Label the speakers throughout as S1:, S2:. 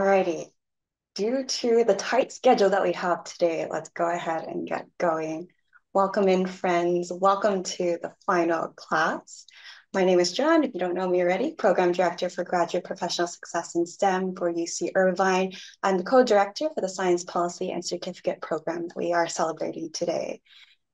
S1: righty. Due to the tight schedule that we have today, let's go ahead and get going. Welcome in, friends. Welcome to the final class. My name is John. If you don't know me already, Program Director for Graduate Professional Success in STEM for UC Irvine. I'm the co-director for the Science Policy and Certificate Program that we are celebrating today.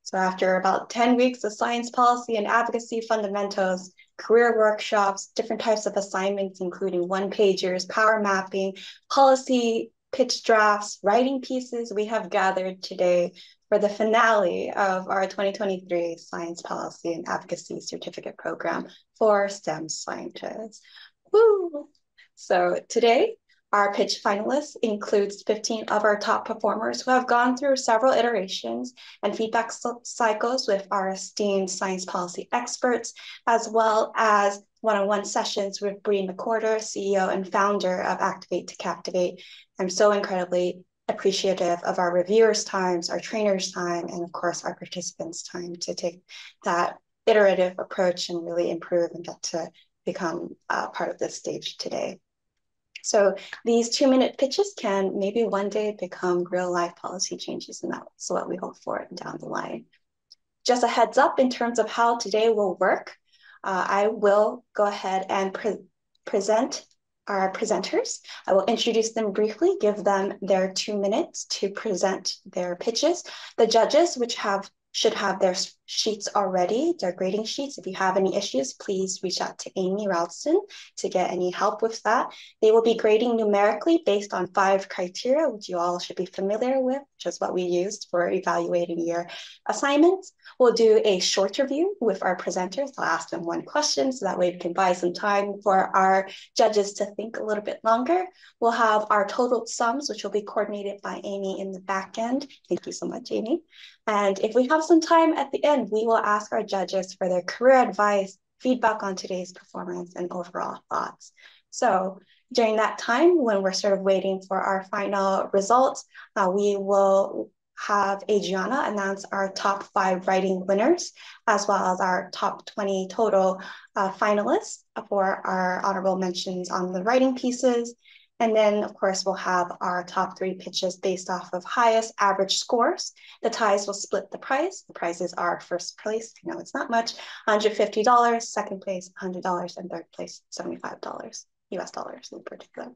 S1: So after about 10 weeks of science policy and advocacy fundamentals, career workshops, different types of assignments, including one pagers, power mapping, policy pitch drafts, writing pieces, we have gathered today for the finale of our 2023 Science Policy and Advocacy Certificate Program for STEM scientists. Woo! So today our pitch finalists includes 15 of our top performers who have gone through several iterations and feedback cycles with our esteemed science policy experts, as well as one-on-one sessions with Bree McWhorter, CEO and founder of Activate to Captivate. I'm so incredibly appreciative of our reviewers' times, our trainers' time, and of course our participants' time to take that iterative approach and really improve and get to become uh, part of this stage today. So these two minute pitches can maybe one day become real life policy changes, and that's what we hope for down the line. Just a heads up in terms of how today will work. Uh, I will go ahead and pre present our presenters. I will introduce them briefly, give them their two minutes to present their pitches. The judges, which have should have their sheets already, their grading sheets. If you have any issues, please reach out to Amy Ralston to get any help with that. They will be grading numerically based on five criteria, which you all should be familiar with, which is what we used for evaluating your assignments. We'll do a short review with our presenters. I'll ask them one question so that way we can buy some time for our judges to think a little bit longer. We'll have our total sums, which will be coordinated by Amy in the back end. Thank you so much, Amy. And if we have some time at the end, we will ask our judges for their career advice, feedback on today's performance, and overall thoughts. So during that time, when we're sort of waiting for our final results, uh, we will have Adriana announce our top five writing winners, as well as our top 20 total uh, finalists for our honorable mentions on the writing pieces. And then, of course, we'll have our top three pitches based off of highest average scores. The ties will split the prize. The prizes are first place, you know, it's not much, $150, second place, $100, and third place, $75 US dollars in particular.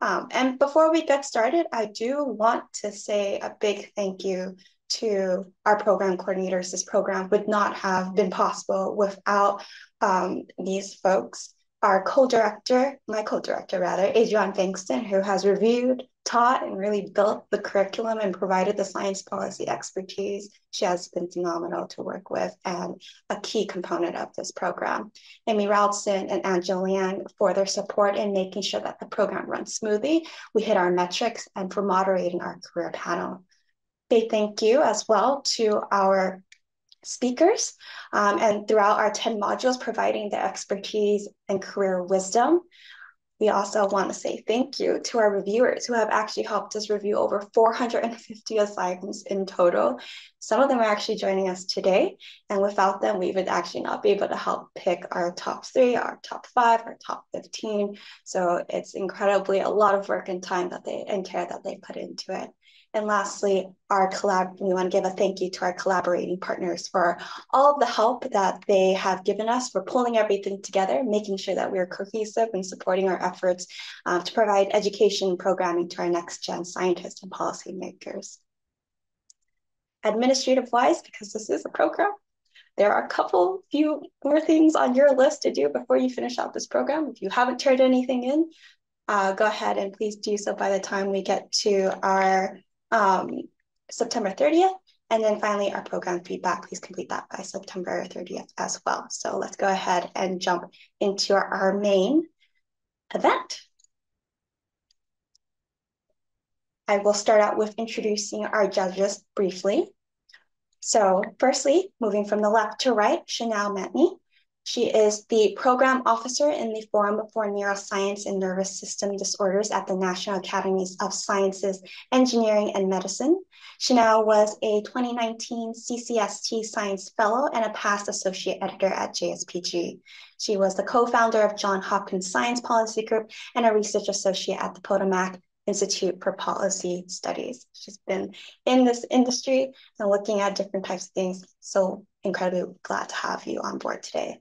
S1: Um, and before we get started, I do want to say a big thank you to our program coordinators. This program would not have been possible without um, these folks our co-director, my co-director rather, Adriana Bankston, who has reviewed, taught, and really built the curriculum and provided the science policy expertise. She has been phenomenal to work with and a key component of this program. Amy Ralston and Angela for their support in making sure that the program runs smoothly. We hit our metrics and for moderating our career panel. Big thank you as well to our speakers um, and throughout our 10 modules providing the expertise and career wisdom. We also want to say thank you to our reviewers who have actually helped us review over 450 assignments in total. Some of them are actually joining us today, and without them, we would actually not be able to help pick our top three, our top five, our top 15. So it's incredibly a lot of work and time that they and care that they put into it. And lastly, our collab, we want to give a thank you to our collaborating partners for all of the help that they have given us for pulling everything together, making sure that we're cohesive and supporting our efforts uh, to provide education programming to our next gen scientists and policymakers. Administrative wise, because this is a program, there are a couple few more things on your list to do before you finish out this program. If you haven't turned anything in, uh, go ahead and please do so by the time we get to our um, September 30th. And then finally, our program feedback, please complete that by September 30th as well. So let's go ahead and jump into our, our main event. I will start out with introducing our judges briefly. So firstly, moving from the left to right, Chanel Matney. She is the program officer in the Forum for Neuroscience and Nervous System Disorders at the National Academies of Sciences, Engineering, and Medicine. She now was a 2019 CCST Science Fellow and a past Associate Editor at JSPG. She was the co-founder of John Hopkins Science Policy Group and a Research Associate at the Potomac Institute for Policy Studies. She's been in this industry and looking at different types of things. So incredibly glad to have you on board today.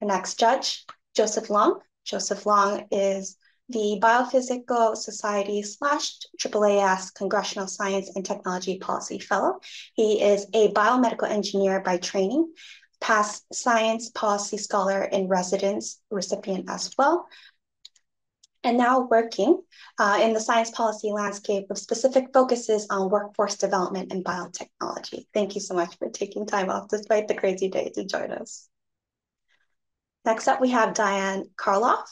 S1: The next judge, Joseph Long. Joseph Long is the Biophysical Society slash AAAS Congressional Science and Technology Policy Fellow. He is a biomedical engineer by training, past science policy scholar in residence recipient as well, and now working uh, in the science policy landscape with specific focuses on workforce development and biotechnology. Thank you so much for taking time off despite the crazy day to join us. Next up, we have Diane Karloff.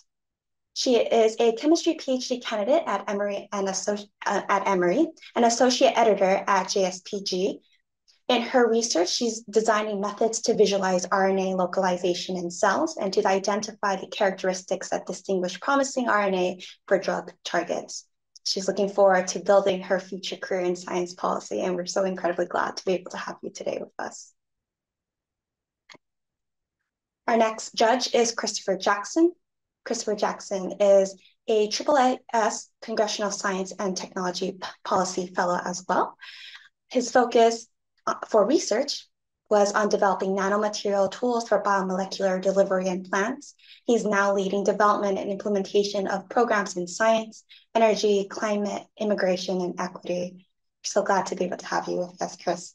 S1: She is a chemistry PhD candidate at Emory and uh, at Emory, an associate editor at JSPG. In her research, she's designing methods to visualize RNA localization in cells and to identify the characteristics that distinguish promising RNA for drug targets. She's looking forward to building her future career in science policy, and we're so incredibly glad to be able to have you today with us. Our next judge is Christopher Jackson. Christopher Jackson is a AAAS Congressional Science and Technology Policy Fellow as well. His focus uh, for research was on developing nanomaterial tools for biomolecular delivery in plants. He's now leading development and implementation of programs in science, energy, climate, immigration, and equity. so glad to be able to have you with us, Chris.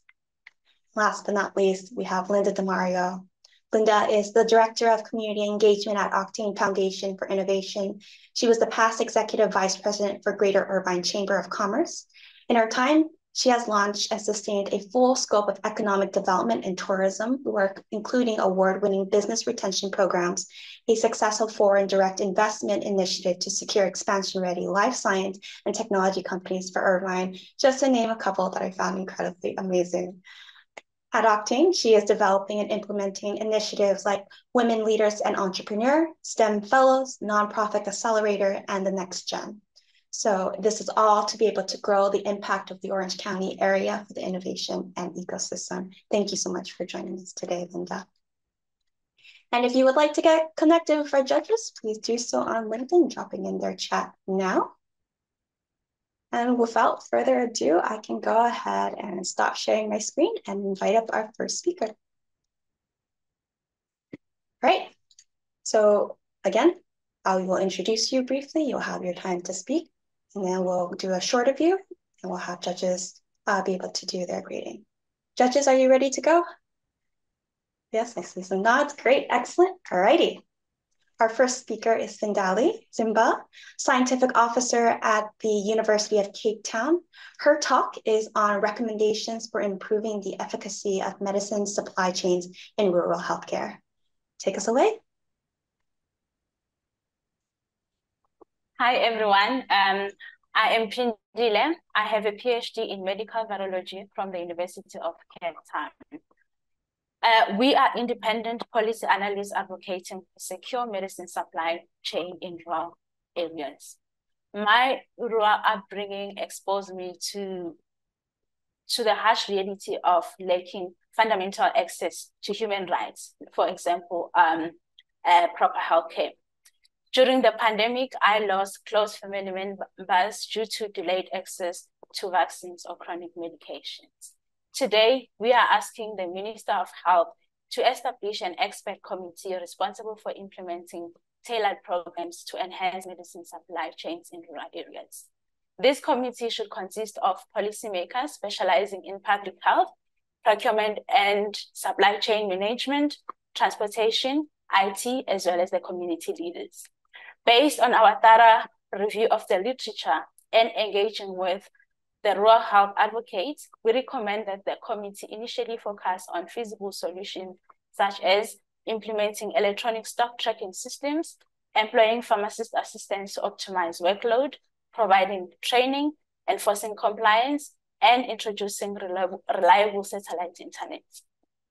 S1: Last but not least, we have Linda DeMario, Linda is the Director of Community Engagement at Octane Foundation for Innovation. She was the past Executive Vice President for Greater Irvine Chamber of Commerce. In her time, she has launched and sustained a full scope of economic development and tourism work, including award-winning business retention programs, a successful foreign direct investment initiative to secure expansion-ready life science and technology companies for Irvine, just to name a couple that I found incredibly amazing. At Octane, she is developing and implementing initiatives like Women Leaders and Entrepreneur, STEM Fellows, Nonprofit Accelerator, and the Next Gen. So this is all to be able to grow the impact of the Orange County area for the innovation and ecosystem. Thank you so much for joining us today, Linda. And if you would like to get connected with our judges, please do so on LinkedIn, dropping in their chat now. And without further ado, I can go ahead and stop sharing my screen and invite up our first speaker. Right. So again, I will introduce you briefly. You'll have your time to speak, and then we'll do a short review, and we'll have judges uh, be able to do their grading. Judges, are you ready to go? Yes, I see some nods. Great, excellent. All righty. Our first speaker is Sindali Zimba, Scientific Officer at the University of Cape Town. Her talk is on recommendations for improving the efficacy of medicine supply chains in rural healthcare. Take us away.
S2: Hi, everyone. Um, I am Pindile. I have a PhD in medical virology from the University of Cape Town. Uh, we are independent policy analysts advocating for secure medicine supply chain in rural areas. My rural upbringing exposed me to, to the harsh reality of lacking fundamental access to human rights, for example, um, uh, proper healthcare. During the pandemic, I lost close family members due to delayed access to vaccines or chronic medications. Today, we are asking the Minister of Health to establish an expert committee responsible for implementing tailored programs to enhance medicine supply chains in rural areas. This committee should consist of policymakers specializing in public health, procurement and supply chain management, transportation, IT, as well as the community leaders. Based on our thorough review of the literature and engaging with the rural health advocates, we recommend that the committee initially focus on feasible solutions such as implementing electronic stock tracking systems, employing pharmacist assistants to optimize workload, providing training, enforcing compliance, and introducing reliable, reliable satellite internet.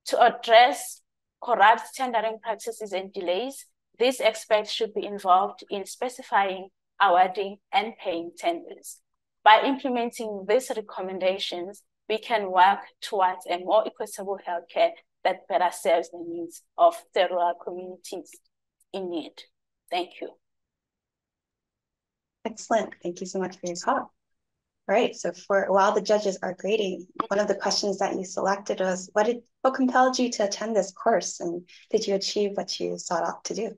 S2: To address corrupt tendering practices and delays, these experts should be involved in specifying, awarding, and paying tenders. By implementing these recommendations, we can work towards a more equitable healthcare that better serves the needs of the rural communities in need. Thank you.
S1: Excellent. Thank you so much for your talk. All right, so for while the judges are grading, one of the questions that you selected was what did what compelled you to attend this course and did you achieve what you sought out to do?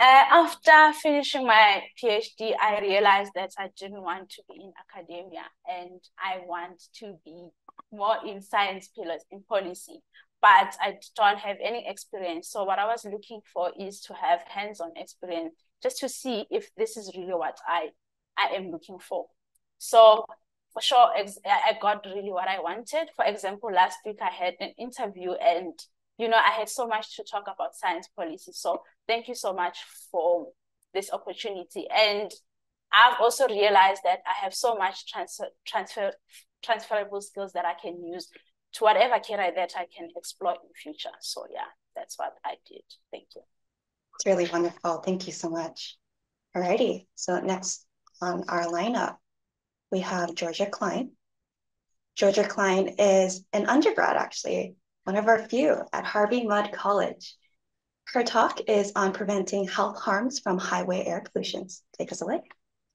S2: Uh, after finishing my PhD, I realized that I didn't want to be in academia and I want to be more in science pillars in policy, but I don't have any experience. So what I was looking for is to have hands-on experience just to see if this is really what I, I am looking for. So for sure, I got really what I wanted. For example, last week I had an interview and you know, I had so much to talk about science policy. So thank you so much for this opportunity. And I've also realized that I have so much transfer, transfer transferable skills that I can use to whatever career that I can explore in the future. So yeah, that's what I did. Thank you.
S1: It's really wonderful. Thank you so much. Alrighty. So next on our lineup, we have Georgia Klein. Georgia Klein is an undergrad, actually, one of our few at Harvey Mudd College. Her talk is on preventing health harms from highway air pollutions. Take us away.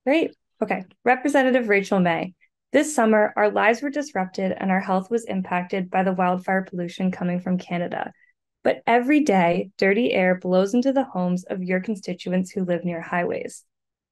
S3: Great. Okay. Representative Rachel May. This summer, our lives were disrupted and our health was impacted by the wildfire pollution coming from Canada. But every day, dirty air blows into the homes of your constituents who live near highways.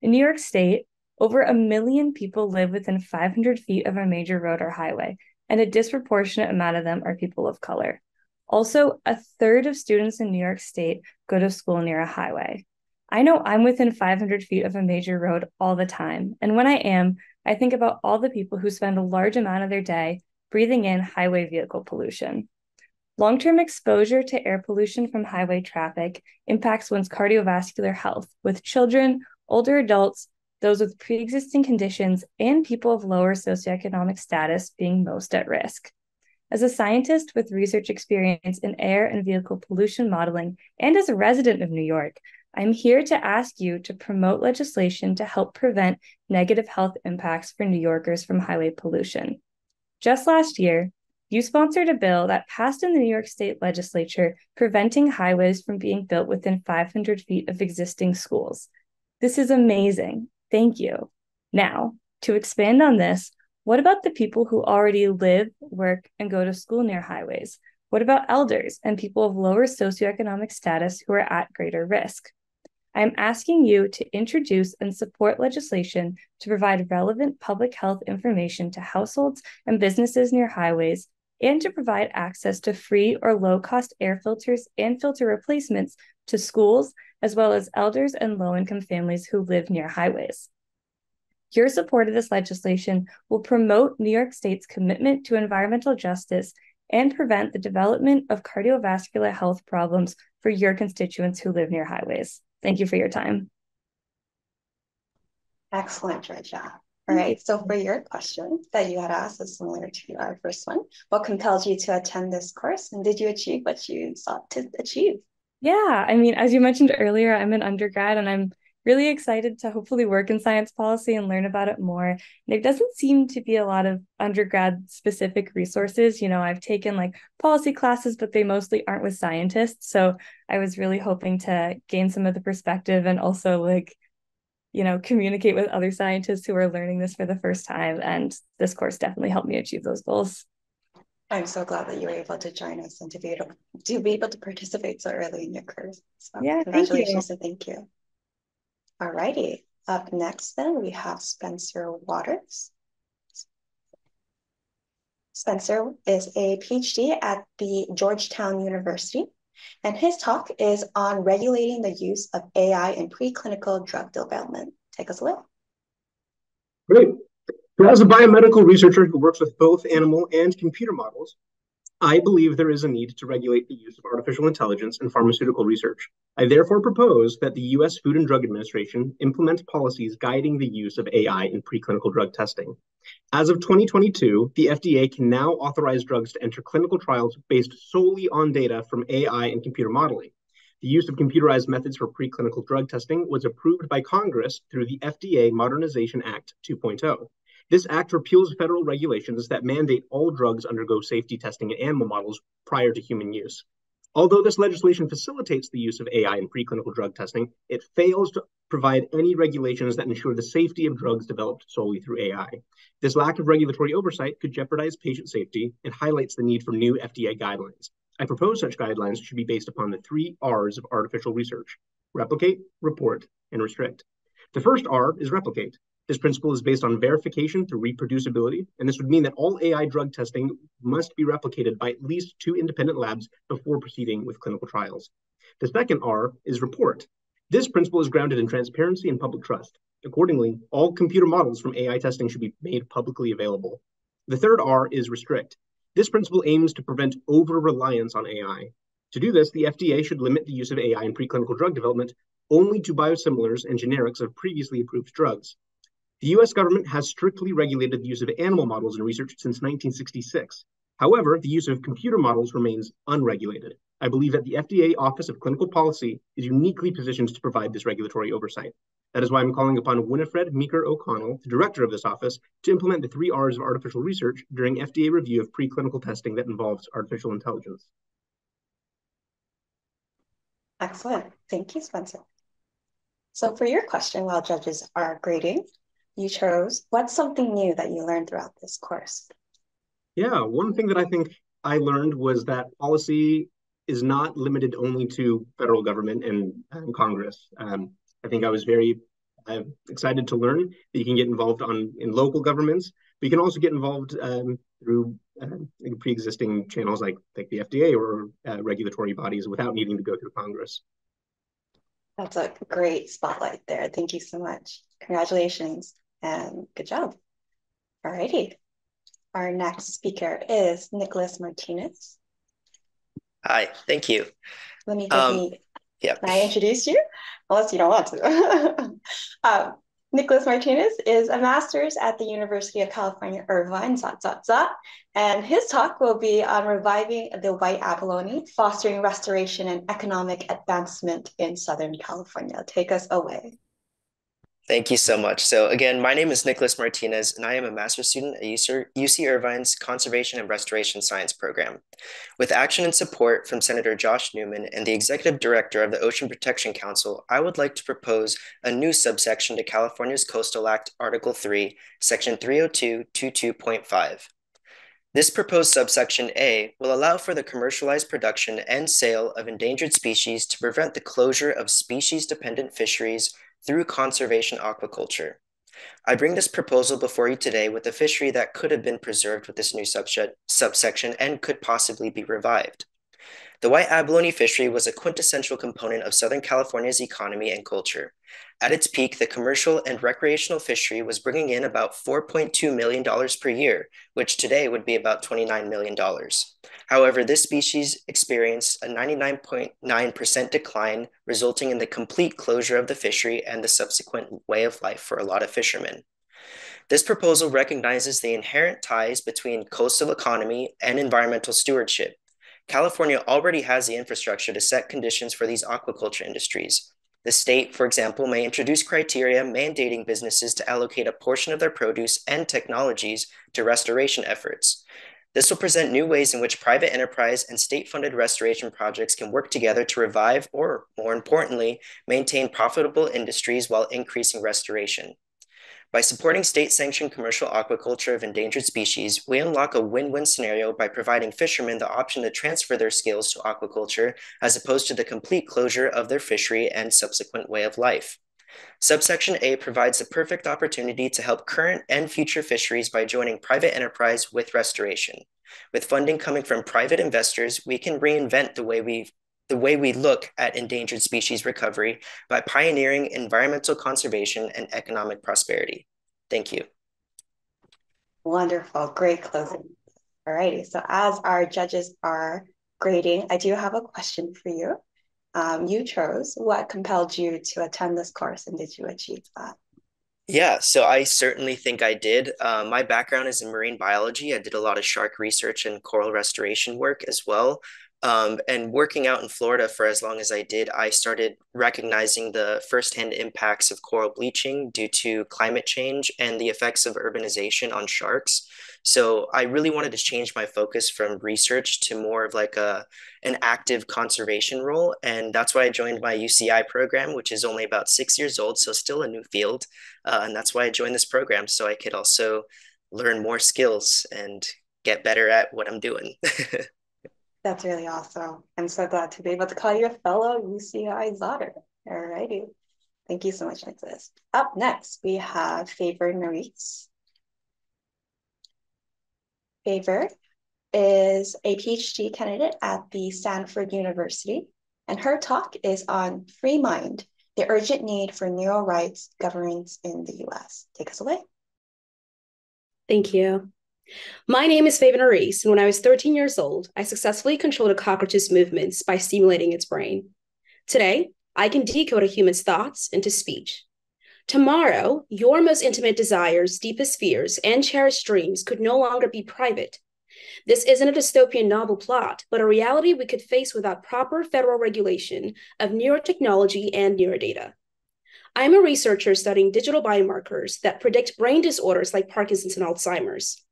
S3: In New York State, over a million people live within 500 feet of a major road or highway, and a disproportionate amount of them are people of color. Also, a third of students in New York State go to school near a highway. I know I'm within 500 feet of a major road all the time, and when I am, I think about all the people who spend a large amount of their day breathing in highway vehicle pollution. Long term exposure to air pollution from highway traffic impacts one's cardiovascular health, with children, older adults, those with pre existing conditions, and people of lower socioeconomic status being most at risk. As a scientist with research experience in air and vehicle pollution modeling, and as a resident of New York, I'm here to ask you to promote legislation to help prevent negative health impacts for New Yorkers from highway pollution. Just last year, you sponsored a bill that passed in the New York State legislature preventing highways from being built within 500 feet of existing schools. This is amazing, Thank you. Now, to expand on this, what about the people who already live, work, and go to school near highways? What about elders and people of lower socioeconomic status who are at greater risk? I'm asking you to introduce and support legislation to provide relevant public health information to households and businesses near highways and to provide access to free or low cost air filters and filter replacements to schools as well as elders and low income families who live near highways. Your support of this legislation will promote New York State's commitment to environmental justice and prevent the development of cardiovascular health problems for your constituents who live near highways. Thank you for your time.
S1: Excellent, Georgia. All right, so for your question that you had asked is similar to our first one. What compelled you to attend this course and did you achieve what you sought to achieve?
S3: Yeah, I mean, as you mentioned earlier, I'm an undergrad and I'm really excited to hopefully work in science policy and learn about it more. It doesn't seem to be a lot of undergrad specific resources. You know, I've taken like policy classes, but they mostly aren't with scientists. So I was really hoping to gain some of the perspective and also like, you know, communicate with other scientists who are learning this for the first time. And this course definitely helped me achieve those goals.
S1: I'm so glad that you were able to join us and to be able to be able to participate so early in your career. So
S3: yeah,
S1: congratulations thank and thank you. All righty. Up next, then we have Spencer Waters. Spencer is a PhD at the Georgetown University, and his talk is on regulating the use of AI in preclinical drug development. Take us away.
S4: Great. As a biomedical researcher who works with both animal and computer models, I believe there is a need to regulate the use of artificial intelligence in pharmaceutical research. I therefore propose that the US Food and Drug Administration implement policies guiding the use of AI in preclinical drug testing. As of 2022, the FDA can now authorize drugs to enter clinical trials based solely on data from AI and computer modeling. The use of computerized methods for preclinical drug testing was approved by Congress through the FDA Modernization Act 2.0. This act repeals federal regulations that mandate all drugs undergo safety testing in animal models prior to human use. Although this legislation facilitates the use of AI in preclinical drug testing, it fails to provide any regulations that ensure the safety of drugs developed solely through AI. This lack of regulatory oversight could jeopardize patient safety and highlights the need for new FDA guidelines. I propose such guidelines should be based upon the three R's of artificial research replicate, report, and restrict. The first R is replicate. This principle is based on verification through reproducibility, and this would mean that all AI drug testing must be replicated by at least two independent labs before proceeding with clinical trials. The second R is report. This principle is grounded in transparency and public trust. Accordingly, all computer models from AI testing should be made publicly available. The third R is restrict. This principle aims to prevent over reliance on AI. To do this, the FDA should limit the use of AI in preclinical drug development only to biosimilars and generics of previously approved drugs. The US government has strictly regulated the use of animal models in research since 1966. However, the use of computer models remains unregulated. I believe that the FDA Office of Clinical Policy is uniquely positioned to provide this regulatory oversight. That is why I'm calling upon Winifred Meeker O'Connell, the director of this office, to implement the three R's of artificial research during FDA review of preclinical testing that involves artificial intelligence.
S1: Excellent. Thank you, Spencer. So for your question, while judges are grading, you chose, what's something new that you learned throughout this course?
S4: Yeah, one thing that I think I learned was that policy is not limited only to federal government and, and Congress. Um, I think I was very uh, excited to learn that you can get involved on in local governments, but you can also get involved um, through uh, pre-existing channels like like the FDA or uh, regulatory bodies without needing to go through Congress.
S1: That's a great spotlight there. Thank you so much. Congratulations and good job. All righty. Our next speaker is Nicholas Martinez.
S5: Hi, thank you.
S1: Let me um, me,
S5: yeah.
S1: Can I introduce you? Unless you don't want to. um, Nicholas Martinez is a master's at the University of California, Irvine, zot, zot, zot. And his talk will be on reviving the white abalone, fostering restoration and economic advancement in Southern California. Take us away.
S5: Thank you so much. So again, my name is Nicholas Martinez, and I am a master's student at UC Irvine's Conservation and Restoration Science program. With action and support from Senator Josh Newman and the Executive Director of the Ocean Protection Council, I would like to propose a new subsection to California's Coastal Act, Article 3, Section 302.22.5. This proposed subsection A will allow for the commercialized production and sale of endangered species to prevent the closure of species-dependent fisheries through conservation aquaculture. I bring this proposal before you today with a fishery that could have been preserved with this new subsection and could possibly be revived. The white abalone fishery was a quintessential component of Southern California's economy and culture. At its peak, the commercial and recreational fishery was bringing in about $4.2 million per year, which today would be about $29 million. However, this species experienced a 99.9% decline, resulting in the complete closure of the fishery and the subsequent way of life for a lot of fishermen. This proposal recognizes the inherent ties between coastal economy and environmental stewardship, California already has the infrastructure to set conditions for these aquaculture industries. The state, for example, may introduce criteria mandating businesses to allocate a portion of their produce and technologies to restoration efforts. This will present new ways in which private enterprise and state funded restoration projects can work together to revive or, more importantly, maintain profitable industries while increasing restoration. By supporting state-sanctioned commercial aquaculture of endangered species, we unlock a win-win scenario by providing fishermen the option to transfer their skills to aquaculture as opposed to the complete closure of their fishery and subsequent way of life. Subsection A provides the perfect opportunity to help current and future fisheries by joining private enterprise with restoration. With funding coming from private investors, we can reinvent the way we the way we look at endangered species recovery by pioneering environmental conservation and economic prosperity. Thank you.
S1: Wonderful, great closing. All righty, so as our judges are grading, I do have a question for you. Um, you chose what compelled you to attend this course and did you achieve that?
S5: Yeah, so I certainly think I did. Uh, my background is in marine biology. I did a lot of shark research and coral restoration work as well. Um, and working out in Florida for as long as I did, I started recognizing the firsthand impacts of coral bleaching due to climate change and the effects of urbanization on sharks. So I really wanted to change my focus from research to more of like a an active conservation role, and that's why I joined my UCI program, which is only about six years old, so still a new field, uh, and that's why I joined this program so I could also learn more skills and get better at what I'm doing.
S1: That's really awesome. I'm so glad to be able to call you a fellow UCI Zotter. All righty. Thank you so much, Nicholas. Up next, we have Favour Nerrise. Favor is a PhD candidate at the Stanford University, and her talk is on free mind, the urgent need for neural rights governance in the US. Take us away.
S6: Thank you. My name is Favour Nerrise, and when I was 13 years old, I successfully controlled a cockroach's movements by stimulating its brain. Today, I can decode a human's thoughts into speech. Tomorrow, your most intimate desires, deepest fears, and cherished dreams could no longer be private. This isn't a dystopian novel plot, but a reality we could face without proper federal regulation of neurotechnology and neurodata. I am a researcher studying digital biomarkers that predict brain disorders like Parkinson's and Alzheimer's.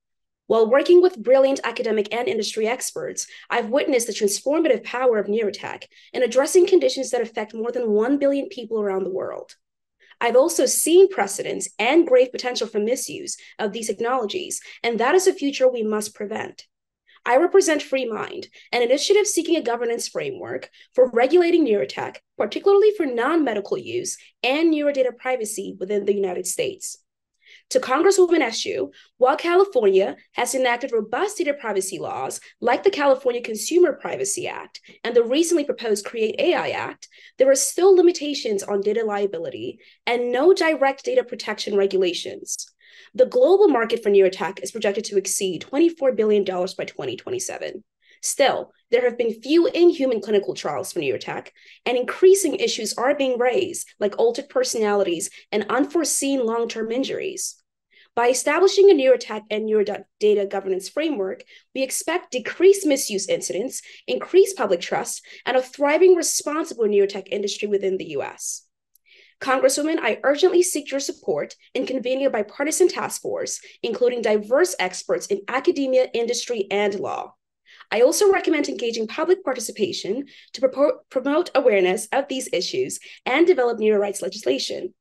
S6: While working with brilliant academic and industry experts, I've witnessed the transformative power of neurotech in addressing conditions that affect more than 1 billion people around the world. I've also seen precedents and grave potential for misuse of these technologies, and that is a future we must prevent. I represent FreeMind, an initiative seeking a governance framework for regulating neurotech, particularly for non medical use and neurodata privacy within the United States to Congresswoman Eshoo, while California has enacted robust data privacy laws like the California Consumer Privacy Act and the recently proposed Create AI Act, there are still limitations on data liability and no direct data protection regulations. The global market for neurotech is projected to exceed $24 billion by 2027. Still, there have been few in-human clinical trials for neurotech, and increasing issues are being raised, like altered personalities and unforeseen long-term injuries. By establishing a neurotech and neurodata governance framework, we expect decreased misuse incidents, increased public trust, and a thriving responsible neurotech industry within the US. Congresswoman, I urgently seek your support in convening a bipartisan task force, including diverse experts in academia, industry, and law. I also recommend engaging public participation to promote awareness of these issues and develop neural rights legislation.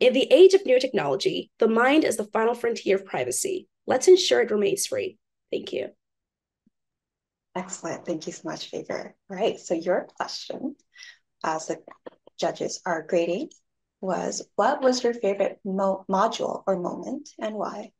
S6: In the age of neurotechnology, the mind is the final frontier of privacy. Let's ensure it remains free. Thank you.
S1: Excellent. Thank you so much, Favour. All right. So your question, as the judges are grading, was what was your favorite mo module or moment and why?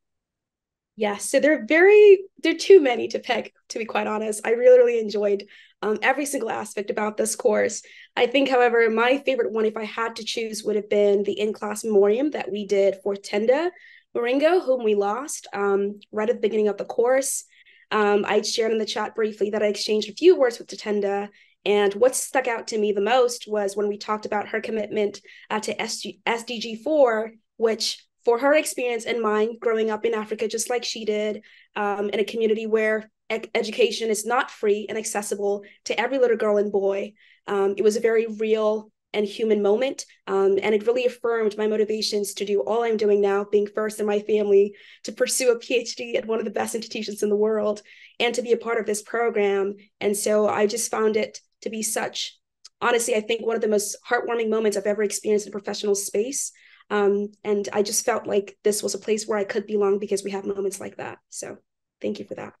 S6: Yes, so they're very, they're too many to pick, to be quite honest. I really, really enjoyed um, every single aspect about this course. I think, however, my favorite one, if I had to choose, would have been the in-class memoriam that we did for Tenda Maringo, whom we lost um, right at the beginning of the course. Um, I shared in the chat briefly that I exchanged a few words with Tenda, and what stuck out to me the most was when we talked about her commitment uh, to SG- SDG4, which for her experience and mine growing up in Africa, just like she did, um, in a community where education is not free and accessible to every little girl and boy. Um, it was a very real and human moment. Um, and it really affirmed my motivations to do all I'm doing now, being first in my family, to pursue a PhD at one of the best institutions in the world, and to be a part of this program. And so I just found it to be such, honestly, I think one of the most heartwarming moments I've ever experienced in professional space. Um, and I just felt like this was a place where I could belong because we have moments like that. So thank you for that.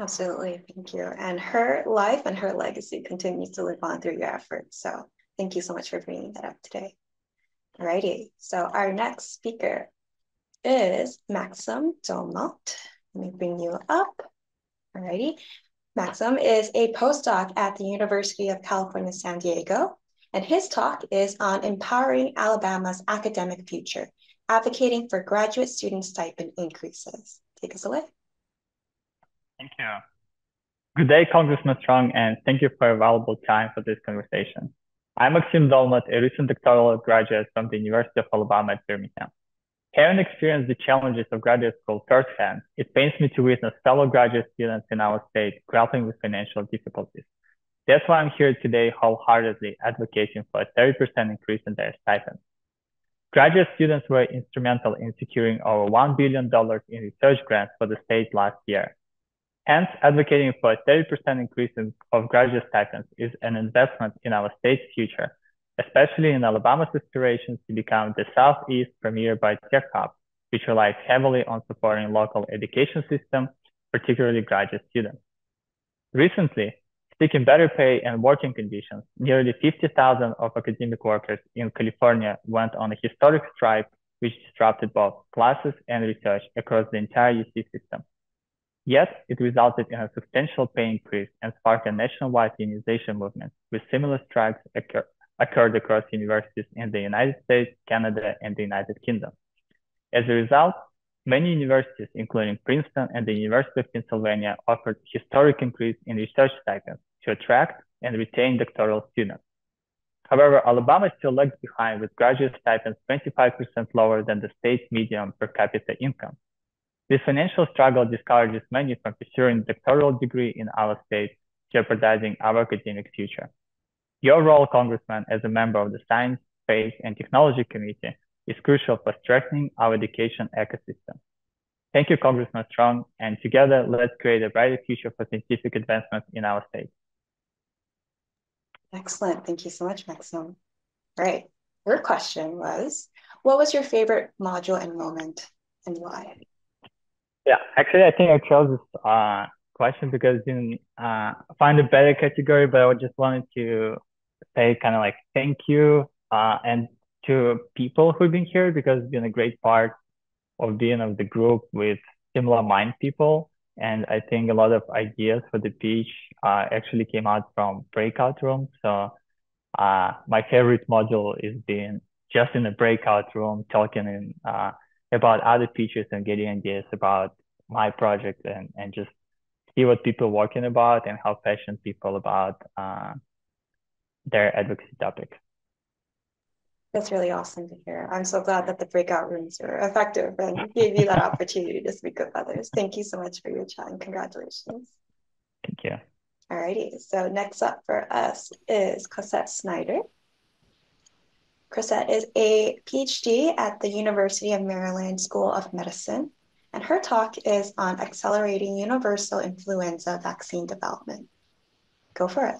S1: Absolutely. Thank you. And her life and her legacy continues to live on through your efforts. So thank you so much for bringing that up today. Alrighty. So our next speaker is Maxim Dolmont. Let me bring you up. Alrighty. Maxim is a postdoc at the University of California, San Diego. And his talk is on empowering Alabama's academic future, advocating for graduate student stipend increases. Take us away.
S7: Thank you. Good day, Congressman Strong, and thank you for a valuable time for this conversation. I'm Maxim Dolmat, a recent doctoral graduate from the University of Alabama at Birmingham. Having experienced the challenges of graduate school firsthand, it pains me to witness fellow graduate students in our state grappling with financial difficulties. That's why I'm here today wholeheartedly advocating for a 30% increase in their stipends. Graduate students were instrumental in securing over $1 billion in research grants for the state last year. Hence, advocating for a 30% increase in, of graduate stipends is an investment in our state's future, especially in Alabama's aspirations to become the Southeast premier biotech hub, which relies heavily on supporting local education system, particularly graduate students. Recently, seeking better pay and working conditions, nearly 50,000 of academic workers in California went on a historic strike which disrupted both classes and research across the entire UC system. Yet, it resulted in a substantial pay increase and sparked a nationwide unionization movement, with similar strikes occur occurred across universities in the United States, Canada, and the United Kingdom. As a result, many universities, including Princeton and the University of Pennsylvania, offered historic increase in research stipends to attract and retain doctoral students. However, Alabama still lags behind with graduate stipends 25% lower than the state's median per capita income. This financial struggle discourages many from pursuing a doctoral degree in our state, jeopardizing our academic future. Your role, Congressman, as a member of the Science, Space, and Technology Committee is crucial for strengthening our education ecosystem. Thank you, Congressman Strong, and together let's create a brighter future for scientific advancement in our state.
S1: Excellent. Thank you so much, Maxim. Right. Your question was, what was your favorite module and moment and why?
S7: Yeah, actually, I think I chose this uh, question because I didn't uh, find a better category, but I just wanted to say kind of like thank you uh, and to people who've been here because it's been a great part of being of the group with similar mind people. And I think a lot of ideas for the pitch uh, actually came out from breakout rooms. So uh, my favorite module is being just in a breakout room talking in, uh, about other pitches and getting ideas about my project and, and just see what people are working about and how passionate people about uh, their advocacy topic.
S1: That's really awesome to hear. I'm so glad that the breakout rooms were effective and gave you that opportunity to speak with others. Thank you so much for your time. And congratulations.
S7: Thank you.
S1: Alrighty, so next up for us is Cosette Snyder. Cosette is a PhD at the University of Maryland School of Medicine, and her talk is on accelerating universal influenza vaccine development. Go for it.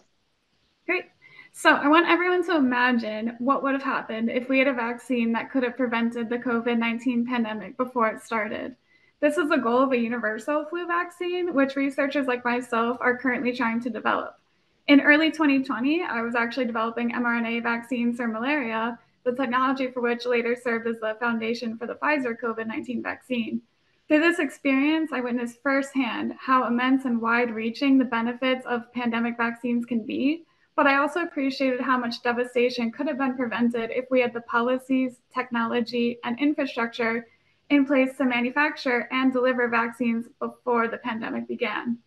S8: So I want everyone to imagine what would have happened if we had a vaccine that could have prevented the COVID 19 pandemic before it started. This is the goal of a universal flu vaccine, which researchers like myself are currently trying to develop. In early 2020, I was actually developing mRNA vaccines for malaria, the technology for which later served as the foundation for the Pfizer COVID 19 vaccine. Through this experience, I witnessed firsthand how immense and wide reaching the benefits of pandemic vaccines can be but I also appreciated how much devastation could have been prevented if we had the policies, technology, and infrastructure in place to manufacture and deliver vaccines before the pandemic began.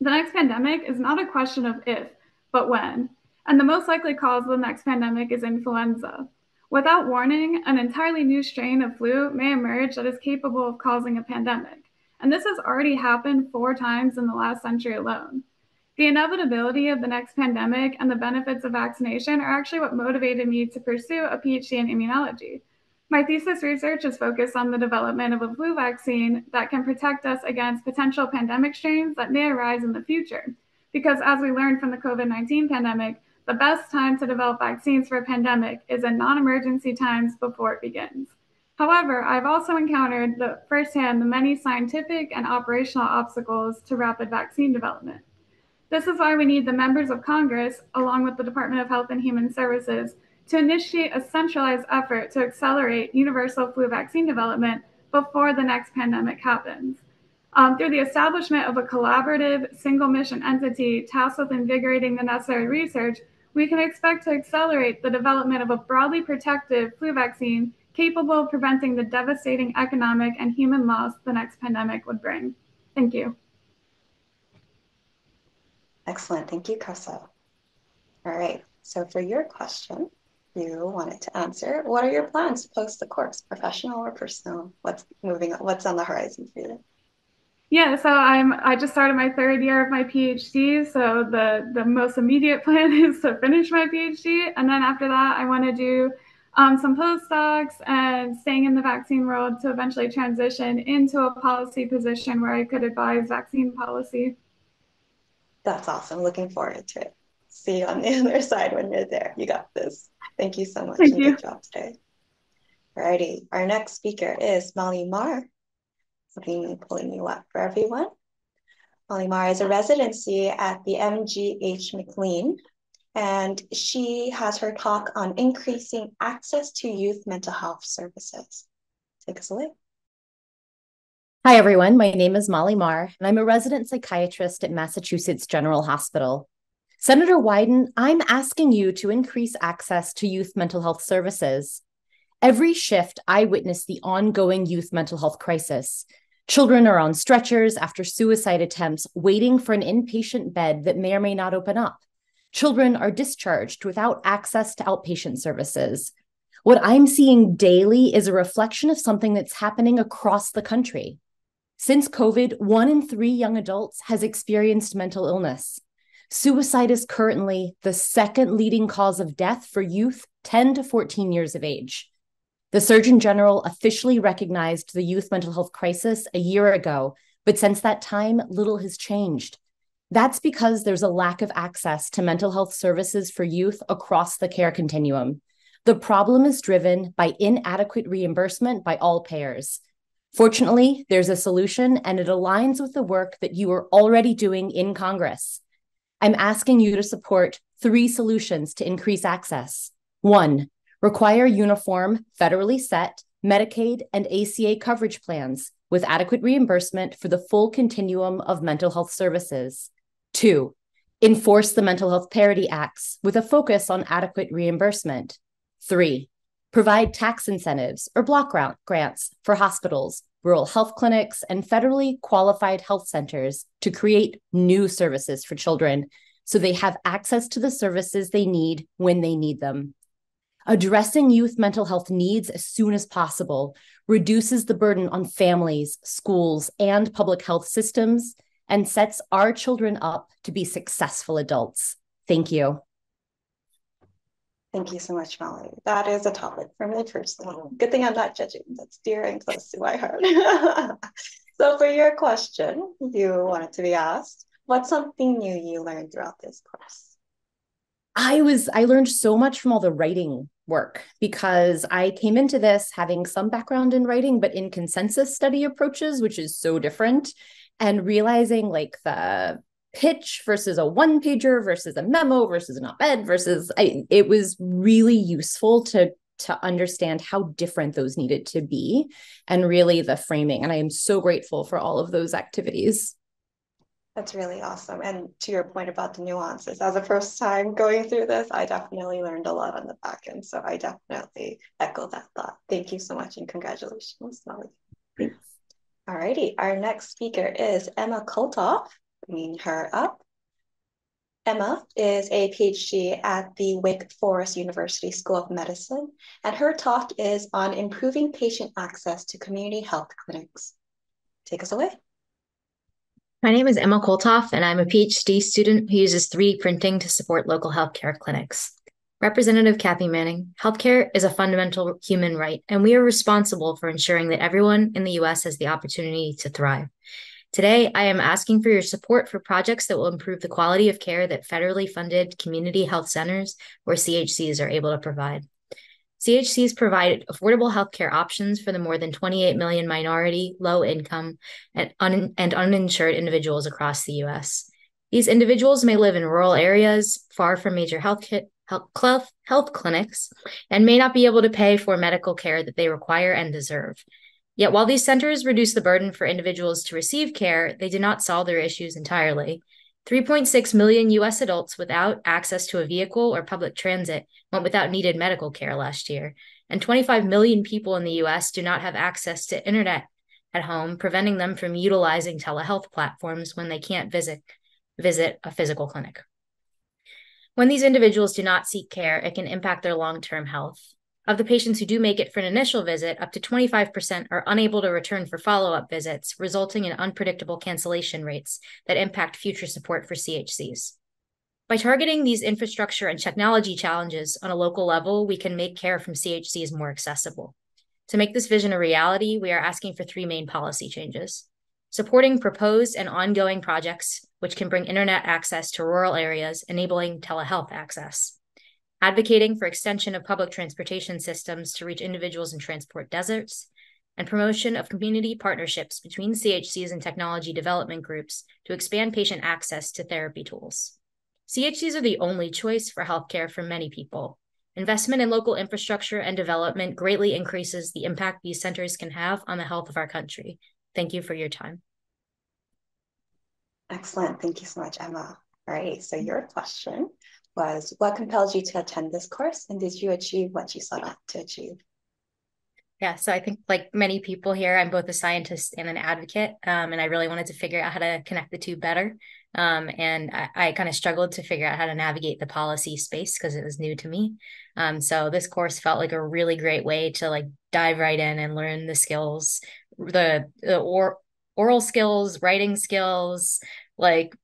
S8: The next pandemic is not a question of if, but when. And the most likely cause of the next pandemic is influenza. Without warning, an entirely new strain of flu may emerge that is capable of causing a pandemic. And this has already happened four times in the last century alone. The inevitability of the next pandemic and the benefits of vaccination are actually what motivated me to pursue a PhD in immunology. My thesis research is focused on the development of a flu vaccine that can protect us against potential pandemic strains that may arise in the future. Because as we learned from the COVID 19 pandemic, the best time to develop vaccines for a pandemic is in non emergency times before it begins. However, I've also encountered the, firsthand the many scientific and operational obstacles to rapid vaccine development. This is why we need the members of Congress, along with the Department of Health and Human Services, to initiate a centralized effort to accelerate universal flu vaccine development before the next pandemic happens. Um, through the establishment of a collaborative single mission entity tasked with invigorating the necessary research, we can expect to accelerate the development of a broadly protective flu vaccine capable of preventing the devastating economic and human loss the next pandemic would bring. Thank you.
S1: Excellent. Thank you, Kasa. All right. So for your question, you wanted to answer, what are your plans post the course, professional or personal? What's moving, what's on the horizon for you?
S8: Yeah, so I'm I just started my third year of my PhD. So the the most immediate plan is to finish my PhD, and then after that, I want to do um, some postdocs and staying in the vaccine world to eventually transition into a policy position where I could advise vaccine policy.
S1: That's awesome. Looking forward to it. See you on the other side when you're there. You got this. Thank you so much.
S8: Thank
S1: and
S8: you.
S1: Good job today. Alrighty. Our next speaker is Molly Marr. Something pulling you up for everyone. Molly Marr is a residency at the MGH McLean, and she has her talk on increasing access to youth mental health services. Take us away.
S9: Hi, everyone. My name is Molly Marr, and I'm a resident psychiatrist at Massachusetts General Hospital. Senator Wyden, I'm asking you to increase access to youth mental health services. Every shift, I witness the ongoing youth mental health crisis. Children are on stretchers after suicide attempts, waiting for an inpatient bed that may or may not open up. Children are discharged without access to outpatient services. What I'm seeing daily is a reflection of something that's happening across the country. Since COVID, one in three young adults has experienced mental illness. Suicide is currently the second leading cause of death for youth 10 to 14 years of age. The Surgeon General officially recognized the youth mental health crisis a year ago, but since that time, little has changed. That's because there's a lack of access to mental health services for youth across the care continuum. The problem is driven by inadequate reimbursement by all payers. Fortunately, there's a solution, and it aligns with the work that you are already doing in Congress. I'm asking you to support three solutions to increase access. One, require uniform, federally set Medicaid and ACA coverage plans with adequate reimbursement for the full continuum of mental health services. Two, enforce the Mental Health Parity Acts with a focus on adequate reimbursement. Three, provide tax incentives or block grant grants for hospitals, rural health clinics, and federally qualified health centers to create new services for children so they have access to the services they need when they need them. Addressing youth mental health needs as soon as possible reduces the burden on families, schools, and public health systems and sets our children up to be successful adults. Thank you.
S1: Thank you so much, Molly. That is a topic for me personally. Mm-hmm. Good thing I'm not judging. That's dear and close to my heart. so for your question, you wanted to be asked, what's something new you learned throughout this course?
S9: I was I learned so much from all the writing work because I came into this having some background in writing, but in consensus study approaches, which is so different, and realizing like the pitch versus a one pager versus a memo versus an op-ed versus I, it was really useful to to understand how different those needed to be and really the framing. And i am so grateful for all of those activities.
S1: That's really awesome. And to your point about the nuances as a first time going through this i definitely learned a lot on the back end. So i definitely echo that thought. Thank you so much and congratulations Molly.
S9: Thanks.
S1: all righty. Our next speaker is emma koltoff bringing her up. Emma is a PhD at the Wake Forest University School of Medicine, and her talk is on improving patient access to community health clinics. Take us away.
S10: My name is Emma Koltoff, and I'm a PhD student who uses 3D printing to support local healthcare clinics. Representative Kathy Manning, healthcare is a fundamental human right, and we are responsible for ensuring that everyone in the US has the opportunity to thrive. Today, I am asking for your support for projects that will improve the quality of care that federally funded community health centers or CHCs are able to provide. CHCs provide affordable healthcare options for the more than 28 million minority, low income, and, un- and uninsured individuals across the US. These individuals may live in rural areas, far from major health, health, health clinics, and may not be able to pay for medical care that they require and deserve. Yet, while these centers reduce the burden for individuals to receive care, they do not solve their issues entirely. 3.6 million US adults without access to a vehicle or public transit went without needed medical care last year, and 25 million people in the US do not have access to internet at home, preventing them from utilizing telehealth platforms when they can't visit visit a physical clinic. When these individuals do not seek care, it can impact their long-term health. Of the patients who do make it for an initial visit, up to 25% are unable to return for follow up visits, resulting in unpredictable cancellation rates that impact future support for CHCs. By targeting these infrastructure and technology challenges on a local level, we can make care from CHCs more accessible. To make this vision a reality, we are asking for three main policy changes supporting proposed and ongoing projects which can bring internet access to rural areas, enabling telehealth access advocating for extension of public transportation systems to reach individuals in transport deserts, and promotion of community partnerships between CHCs and technology development groups to expand patient access to therapy tools. CHCs are the only choice for healthcare for many people. Investment in local infrastructure and development greatly increases the impact these centers can have on the health of our country. Thank you for your time.
S1: Excellent. Thank you so much, Emma. All right, so your question was what compelled you to attend this course and did you achieve what you set out to achieve?
S10: Yeah, so I think like many people here, I'm both a scientist and an advocate, um, and I really wanted to figure out how to connect the two better. Um, and I, I kind of struggled to figure out how to navigate the policy space because it was new to me. Um, so this course felt like a really great way to like dive right in and learn the skills, the, the or, oral skills, writing skills, like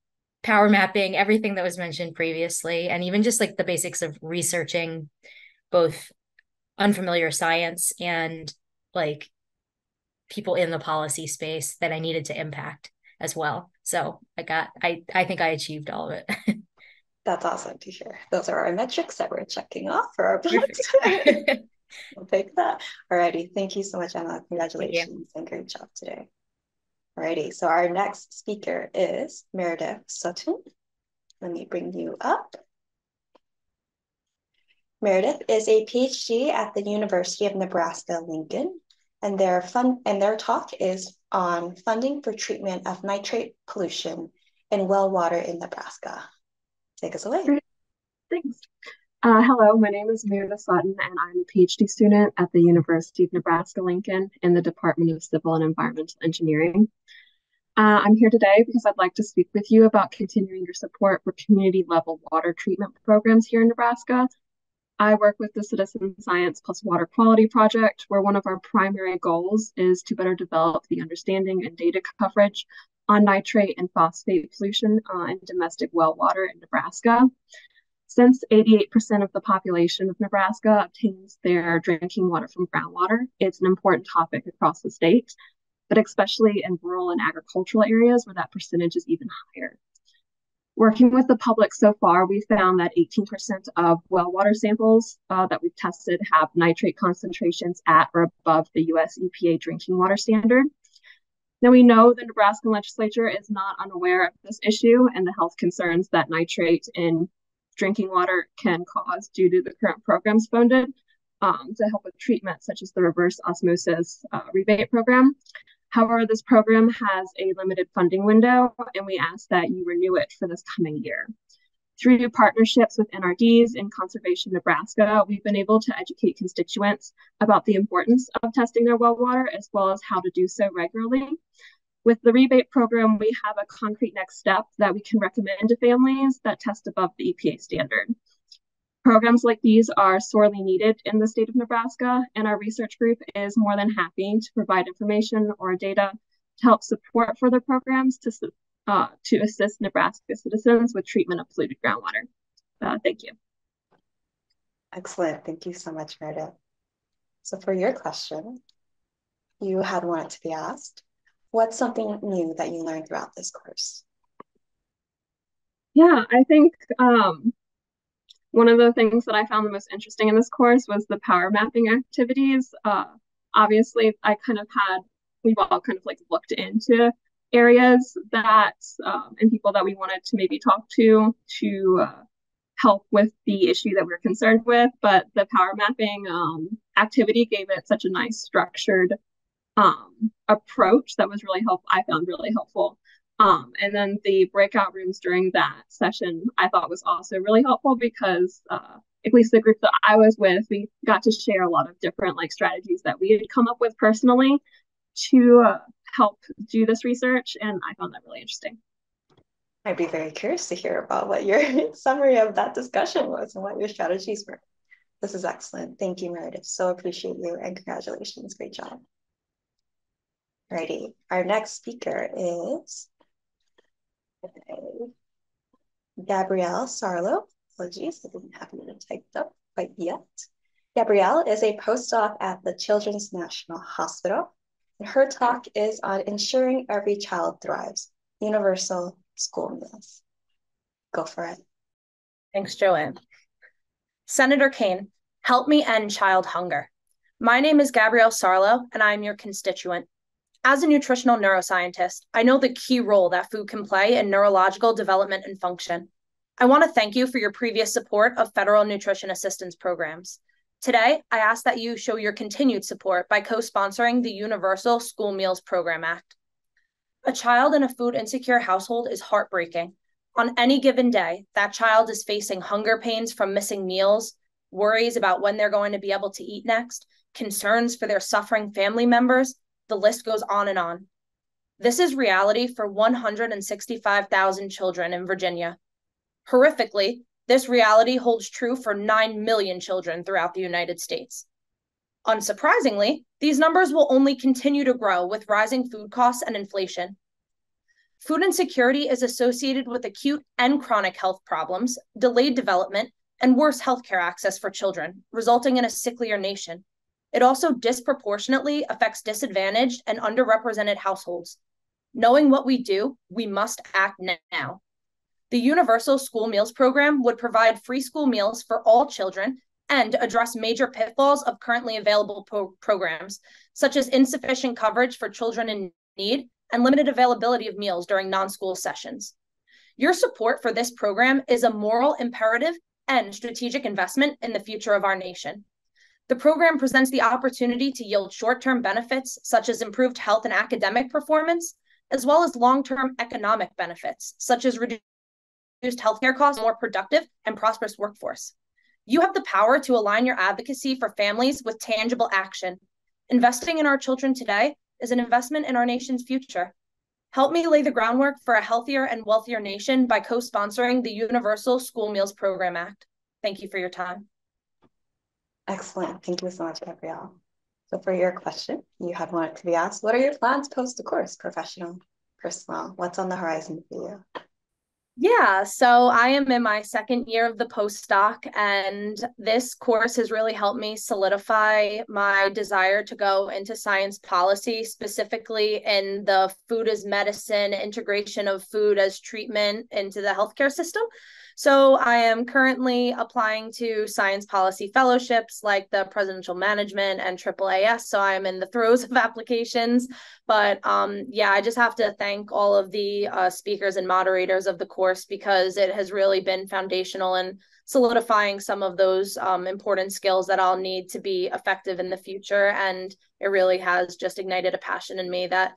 S10: power mapping, everything that was mentioned previously, and even just like the basics of researching both unfamiliar science and like people in the policy space that I needed to impact as well. So I got I I think I achieved all of it.
S1: That's awesome to hear. Those are our metrics that we're checking off for our book. we'll take that. Alrighty. Thank you so much, Emma. Congratulations and great job today. Alrighty, so our next speaker is Meredith Sutton. Let me bring you up. Meredith is a PhD at the University of Nebraska-Lincoln, and their fun and their talk is on funding for treatment of nitrate pollution in well water in Nebraska. Take us away.
S11: Thanks. Uh, hello, my name is Meredith Sutton, and I'm a PhD student at the University of Nebraska-Lincoln in the Department of Civil and Environmental Engineering. Uh, I'm here today because I'd like to speak with you about continuing your support for community level water treatment programs here in Nebraska. I work with the Citizen Science Plus Water Quality Project, where one of our primary goals is to better develop the understanding and data coverage on nitrate and phosphate pollution uh, in domestic well water in Nebraska. Since 88% of the population of Nebraska obtains their drinking water from groundwater, it's an important topic across the state but especially in rural and agricultural areas where that percentage is even higher. Working with the public so far, we found that 18% of well water samples uh, that we've tested have nitrate concentrations at or above the US EPA drinking water standard. Now, we know the Nebraska legislature is not unaware of this issue and the health concerns that nitrate in drinking water can cause due to the current programs funded um, to help with treatment, such as the reverse osmosis uh, rebate program. However, this program has a limited funding window, and we ask that you renew it for this coming year. Through partnerships with NRDs and Conservation Nebraska, we've been able to educate constituents about the importance of testing their well water as well as how to do so regularly. With the rebate program, we have a concrete next step that we can recommend to families that test above the EPA standard. Programs like these are sorely needed in the state of Nebraska, and our research group is more than happy to provide information or data to help support further programs to, uh, to assist Nebraska citizens with treatment of polluted groundwater. Uh, thank you.
S1: Excellent. Thank you so much, Meredith. So for your question, you had wanted to be asked, what's something new that you learned throughout this course?
S11: Yeah, I think um, one of the things that I found the most interesting in this course was the power mapping activities. Uh, obviously, I kind of had, we've all kind of like looked into areas that, um, and people that we wanted to maybe talk to to uh, help with the issue that we're concerned with. But the power mapping um, activity gave it such a nice structured um, approach that was really helpful. I found really helpful um, and then the breakout rooms during that session I thought was also really helpful because uh, at least the group that I was with, we got to share a lot of different like strategies that we had come up with personally to uh, help do this research, and I found that really interesting.
S1: I'd be very curious to hear about what your summary of that discussion was and what your strategies were. This is excellent. Thank you, Meredith. So appreciate you and congratulations. Great job. Alrighty, our next speaker is Gabrielle Sarlo. Oh, Apologies, I didn't have it typed up quite yet. Gabrielle is a postdoc at the Children's National Hospital, and her talk is on ensuring every child thrives, universal school meals. Go for it.
S12: Thanks, Joanne. Senator Kaine, help me end child hunger. My name is Gabrielle Sarlo, and I'm your constituent. As a nutritional neuroscientist, I know the key role that food can play in neurological development and function. I want to thank you for your previous support of federal nutrition assistance programs. Today, I ask that you show your continued support by co sponsoring the Universal School Meals Program Act. A child in a food insecure household is heartbreaking on any given day, that child is facing hunger pains from missing meals, worries about when they're going to be able to eat next, concerns for their suffering family members. The list goes on and on. This is reality for 165,000 children in Virginia. Horrifically, this reality holds true for 9 million children throughout the United States. Unsurprisingly, these numbers will only continue to grow with rising food costs and inflation. Food insecurity is associated with acute and chronic health problems, delayed development, and worse healthcare access for children, resulting in a sicklier nation. It also disproportionately affects disadvantaged and underrepresented households. Knowing what we do, we must act now. The Universal School Meals Program would provide free school meals for all children and address major pitfalls of currently available pro- programs, such as insufficient coverage for children in need and limited availability of meals during non school sessions. Your support for this program is a moral imperative and strategic investment in the future of our nation. The program presents the opportunity to yield short term benefits, such as improved health and academic performance, as well as long term economic benefits, such as reduced healthcare costs, more productive and prosperous workforce. You have the power to align your advocacy for families with tangible action. Investing in our children today is an investment in our nation's future. Help me lay the groundwork for a healthier and wealthier nation by co sponsoring the Universal School Meals Program Act. Thank you for your time.
S1: Excellent. Thank you so much, Gabrielle. So, for your question, you had wanted to be asked what are your plans post the course, professional, personal? What's on the horizon for you?
S12: Yeah, so I am in my second year of the postdoc, and this course has really helped me solidify my desire to go into science policy, specifically in the food as medicine, integration of food as treatment into the healthcare system. So I am currently applying to science policy fellowships like the Presidential Management and AAAS. So I am in the throes of applications. But um, yeah, I just have to thank all of the uh, speakers and moderators of the course because it has really been foundational in solidifying some of those um, important skills that I'll need to be effective in the future. And it really has just ignited a passion in me that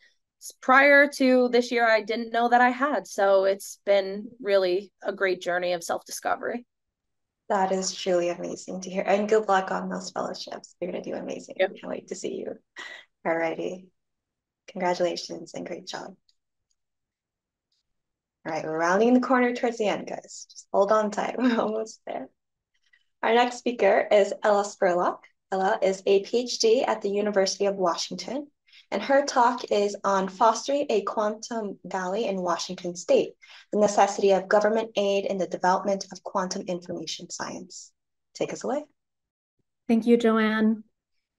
S12: prior to this year I didn't know that I had. So it's been really a great journey of self-discovery.
S1: That is truly amazing to hear. And good luck on those fellowships. You're gonna do amazing. Yep. Can't wait to see you. All righty. Congratulations and great job. All right, we're rounding the corner towards the end, guys. Just hold on tight. We're almost there. Our next speaker is Ella Spurlock. Ella is a PhD at the University of Washington and her talk is on fostering a quantum valley in Washington state, the necessity of government aid in the development of quantum information science. Take us away.
S13: Thank you, Joanne.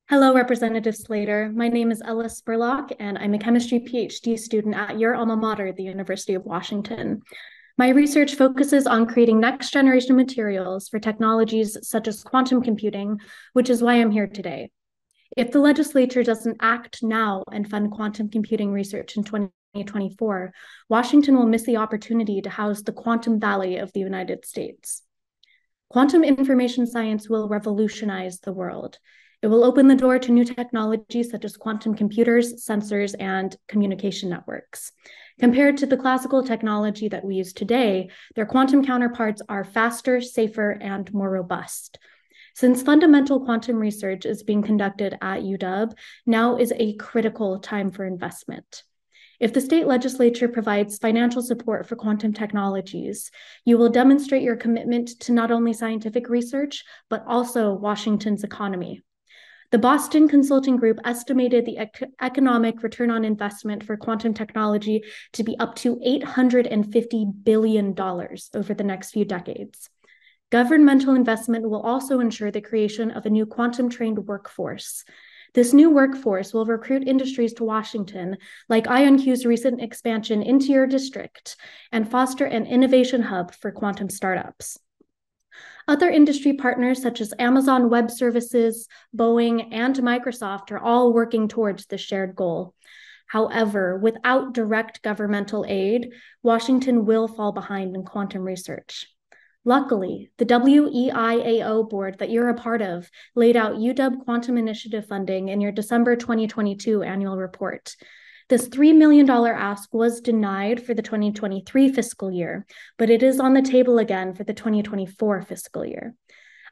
S13: Hello, Representative Slatter. My name is Ella Spurlock, and I'm a chemistry PhD student at your alma mater, the University of Washington. My research focuses on creating next generation materials for technologies such as quantum computing, which is why I'm here today. If the legislature doesn't act now and fund quantum computing research in 2024, Washington will miss the opportunity to house the quantum valley of the United States. Quantum information science will revolutionize the world. It will open the door to new technologies such as quantum computers, sensors, and communication networks. Compared to the classical technology that we use today, their quantum counterparts are faster, safer, and more robust. Since fundamental quantum research is being conducted at UW, now is a critical time for investment. If the state legislature provides financial support for quantum technologies, you will demonstrate your commitment to not only scientific research, but also Washington's economy. The Boston Consulting Group estimated the ec- economic return on investment for quantum technology to be up to $850 billion over the next few decades. Governmental investment will also ensure the creation of a new quantum trained workforce. This new workforce will recruit industries to Washington, like IonQ's recent expansion into your district, and foster an innovation hub for quantum startups. Other industry partners such as Amazon Web Services, Boeing, and Microsoft are all working towards this shared goal. However, without direct governmental aid, Washington will fall behind in quantum research. Luckily, the WEIAO board that you're a part of laid out UW Quantum Initiative funding in your December 2022 annual report. This $3 million ask was denied for the 2023 fiscal year, but it is on the table again for the 2024 fiscal year.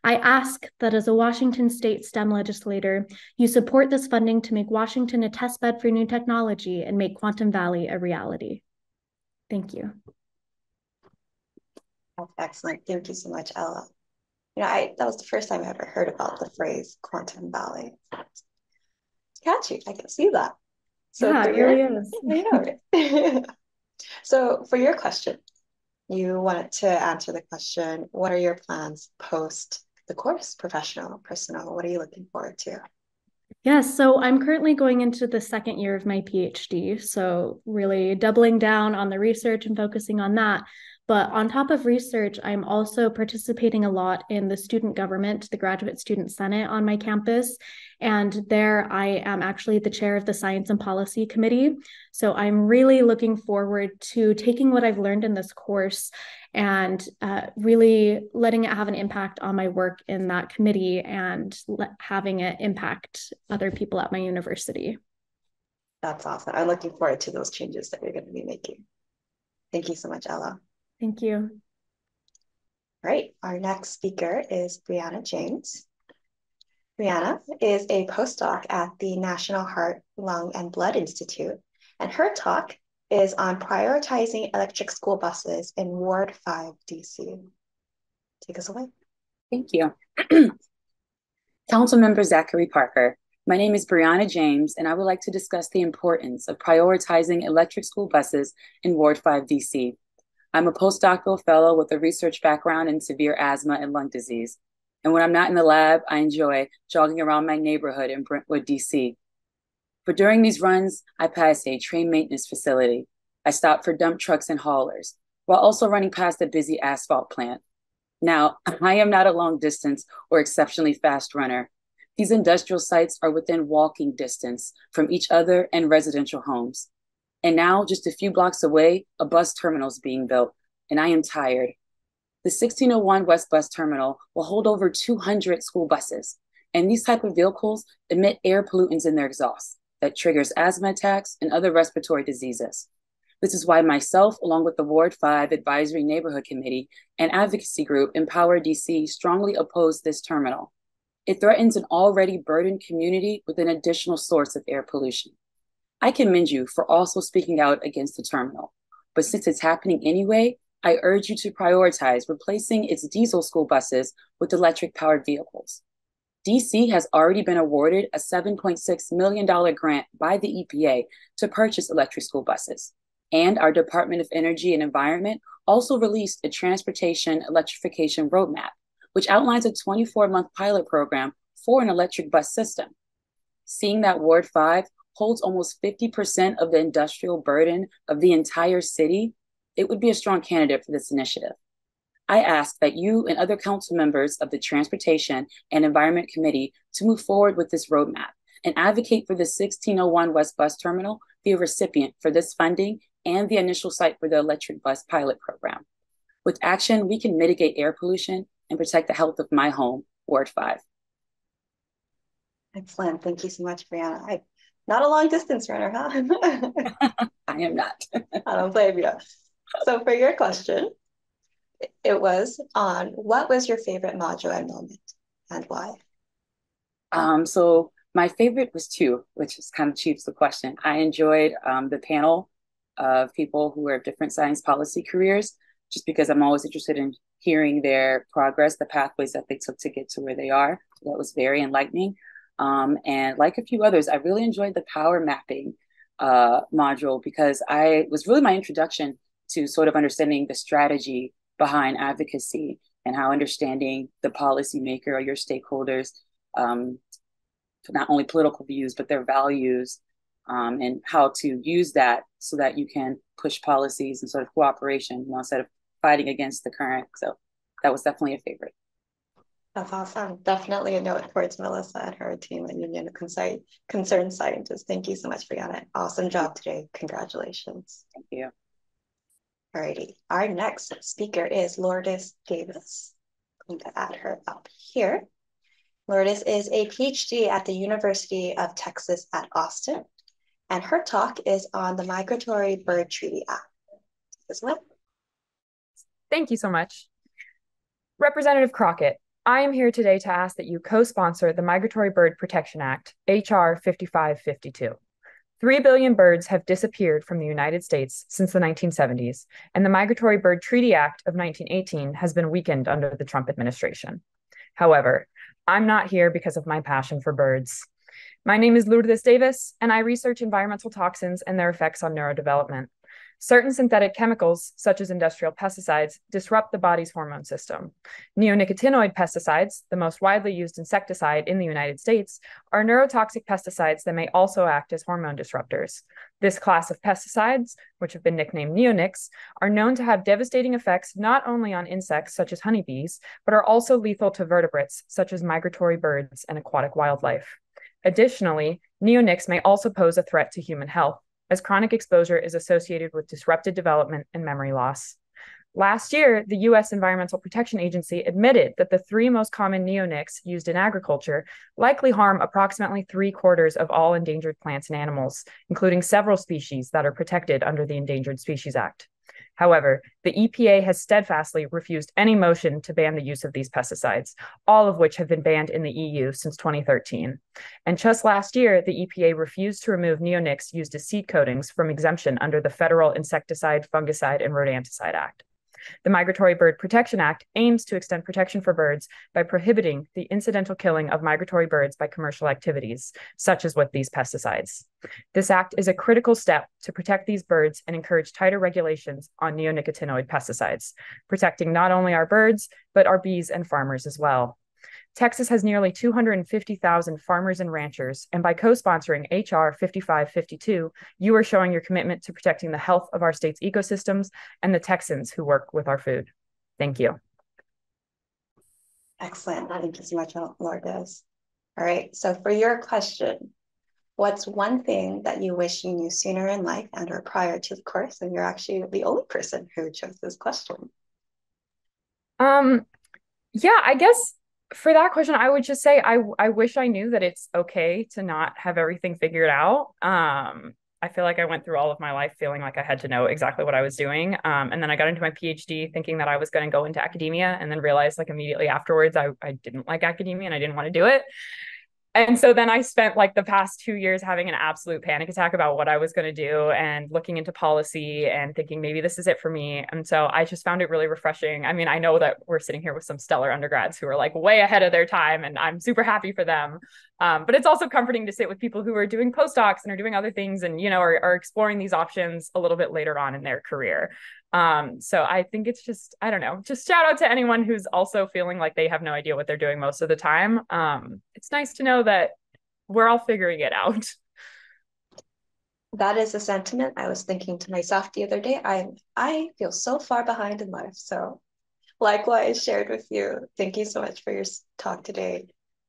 S13: I ask that as a Washington state STEM legislator, you support this funding to make Washington a testbed for new technology and make Quantum Valley a reality. Thank you.
S1: That's excellent. Thank you so much, Ella. You know, I that was the first time I ever heard about the phrase quantum valley. It's catchy. I can see that. So
S13: yeah, it
S1: really is. so for your question, you wanted to answer the question, what are your plans post the course, professional, personal? What are you looking forward to?
S13: Yes, so I'm currently going into the second year of my PhD. So, really doubling down on the research and focusing on that. But on top of research, I'm also participating a lot in the student government, the Graduate Student Senate on my campus. And there I am actually the chair of the Science and Policy Committee. So I'm really looking forward to taking what I've learned in this course and uh, really letting it have an impact on my work in that committee and having it impact other people at my university.
S1: That's awesome. I'm looking forward to those changes that you're going to be making. Thank you so much, Ella.
S13: Thank you.
S1: All right, our next speaker is Brianna James. Brianna is a postdoc at the National Heart, Lung, and Blood Institute, and her talk is on prioritizing electric school buses in Ward 5 DC. Take us away.
S14: Thank you. Council Member Zachary Parker, my name is Brianna James, and I would like to discuss the importance of prioritizing electric school buses in Ward 5 DC. I'm a postdoctoral fellow with a research background in severe asthma and lung disease. And when I'm not in the lab, I enjoy jogging around my neighborhood in Brentwood, DC. But during these runs, I pass a train maintenance facility. I stop for dump trucks and haulers, while also running past a busy asphalt plant. Now, I am not a long distance or exceptionally fast runner. These industrial sites are within walking distance from each other and residential homes. And now, just a few blocks away, a bus terminal is being built, and I am tired. The 1601 West Bus Terminal will hold over 200 school buses, and these type of vehicles emit air pollutants in their exhaust that triggers asthma attacks and other respiratory diseases. This is why myself, along with the Ward 5 Advisory Neighborhood Committee and advocacy group Empower DC, strongly oppose this terminal. It threatens an already burdened community with an additional source of air pollution. I commend you for also speaking out against the terminal. But since it's happening anyway, I urge you to prioritize replacing its diesel school buses with electric powered vehicles. DC has already been awarded a $7.6 million grant by the EPA to purchase electric school buses. And our Department of Energy and Environment also released a transportation electrification roadmap, which outlines a 24 month pilot program for an electric bus system. Seeing that Ward 5 holds almost 50% of the industrial burden of the entire city, it would be a strong candidate for this initiative. I ask that you and other council members of the Transportation and Environment Committee to move forward with this roadmap and advocate for the 1601 West Bus Terminal be a recipient for this funding and the initial site for the electric bus pilot program. With action, we can mitigate air pollution and protect the health of my home, Ward 5.
S1: Excellent. Thank you so much, Brianna. I not a long distance runner, huh?
S14: I am not.
S1: I don't blame you. So for your question, it was on what was your favorite module and moment and why?
S14: Um, so my favorite was two, which is kind of cheaps the question. I enjoyed um, the panel of people who are different science policy careers, just because I'm always interested in hearing their progress, the pathways that they took to get to where they are. So that was very enlightening. Um, and like a few others, I really enjoyed the power mapping uh, module because I was really my introduction to sort of understanding the strategy behind advocacy and how understanding the policymaker or your stakeholders, um, not only political views, but their values um, and how to use that so that you can push policies and sort of cooperation, you know, instead of fighting against the current. So that was definitely a favorite.
S1: That's awesome. Definitely a note towards Melissa and her team and Union of Concerned Scientists. Thank you so much, Brianna. Awesome job today. Congratulations.
S14: Thank you.
S1: Alrighty. Our next speaker is Lourdes Davis. I'm going to add her up here. Lourdes is a PhD at the University of Texas at Austin, and her talk is on the Migratory Bird Treaty Act.
S15: Thank you so much. Representative Crockett, I am here today to ask that you co-sponsor the Migratory Bird Protection Act, H.R. 5552. Three billion birds have disappeared from the United States since the 1970s, and the Migratory Bird Treaty Act of 1918 has been weakened under the Trump administration. However, I'm not here because of my passion for birds. My name is Lourdes Davis, and I research environmental toxins and their effects on neurodevelopment. Certain synthetic chemicals, such as industrial pesticides, disrupt the body's hormone system. Neonicotinoid pesticides, the most widely used insecticide in the United States, are neurotoxic pesticides that may also act as hormone disruptors. This class of pesticides, which have been nicknamed neonics, are known to have devastating effects not only on insects such as honeybees, but are also lethal to vertebrates such as migratory birds and aquatic wildlife. Additionally, neonics may also pose a threat to human health, as chronic exposure is associated with disrupted development and memory loss. Last year, the US Environmental Protection Agency admitted that the three most common neonics used in agriculture likely harm approximately three quarters of all endangered plants and animals, including several species that are protected under the Endangered Species Act. However, the EPA has steadfastly refused any motion to ban the use of these pesticides, all of which have been banned in the EU since 2013. And just last year, the EPA refused to remove neonics used as seed coatings from exemption under the Federal Insecticide, Fungicide, and Rodenticide Act. The Migratory Bird Protection Act aims to extend protection for birds by prohibiting the incidental killing of migratory birds by commercial activities, such as with these pesticides. This act is a critical step to protect these birds and encourage tighter regulations on neonicotinoid pesticides, protecting not only our birds, but our bees and farmers as well. Texas has nearly 250,000 farmers and ranchers, and by co sponsoring H.R. 5552, you are showing your commitment to protecting the health of our state's ecosystems and the Texans who work with our food. Thank you.
S1: Excellent. Thank you so much, Lourdes. All right, so for your question, what's one thing that you wish you knew sooner in life and or prior to the course? And you're actually the only person who chose this question.
S15: Um, yeah, I guess for that question, I would just say I I wish I knew that it's okay to not have everything figured out. Um, I feel like I went through all of my life feeling like I had to know exactly what I was doing. Um, and then I got into my PhD thinking that I was going to go into academia and then realized like immediately afterwards I, I didn't like academia and I didn't want to do it and so then I spent like the past two years having an absolute panic attack about what I was going to do and looking into policy and thinking maybe this is it for me. And so I just found it really refreshing. I mean, I know that we're sitting here with some stellar undergrads who are like way ahead of their time, and I'm super happy for them. Um, but it's also comforting to sit with people who are doing postdocs and are doing other things and, you know, are, are exploring these options a little bit later on in their career. Um, so I think it's just, I don't know, just shout out to anyone who's also feeling like they have no idea what they're doing most of the time. Um, it's nice to know that we're all figuring it out.
S1: That is a sentiment I was thinking to myself the other day. I I feel so far behind in life. So likewise shared with you. Thank you so much for your talk today.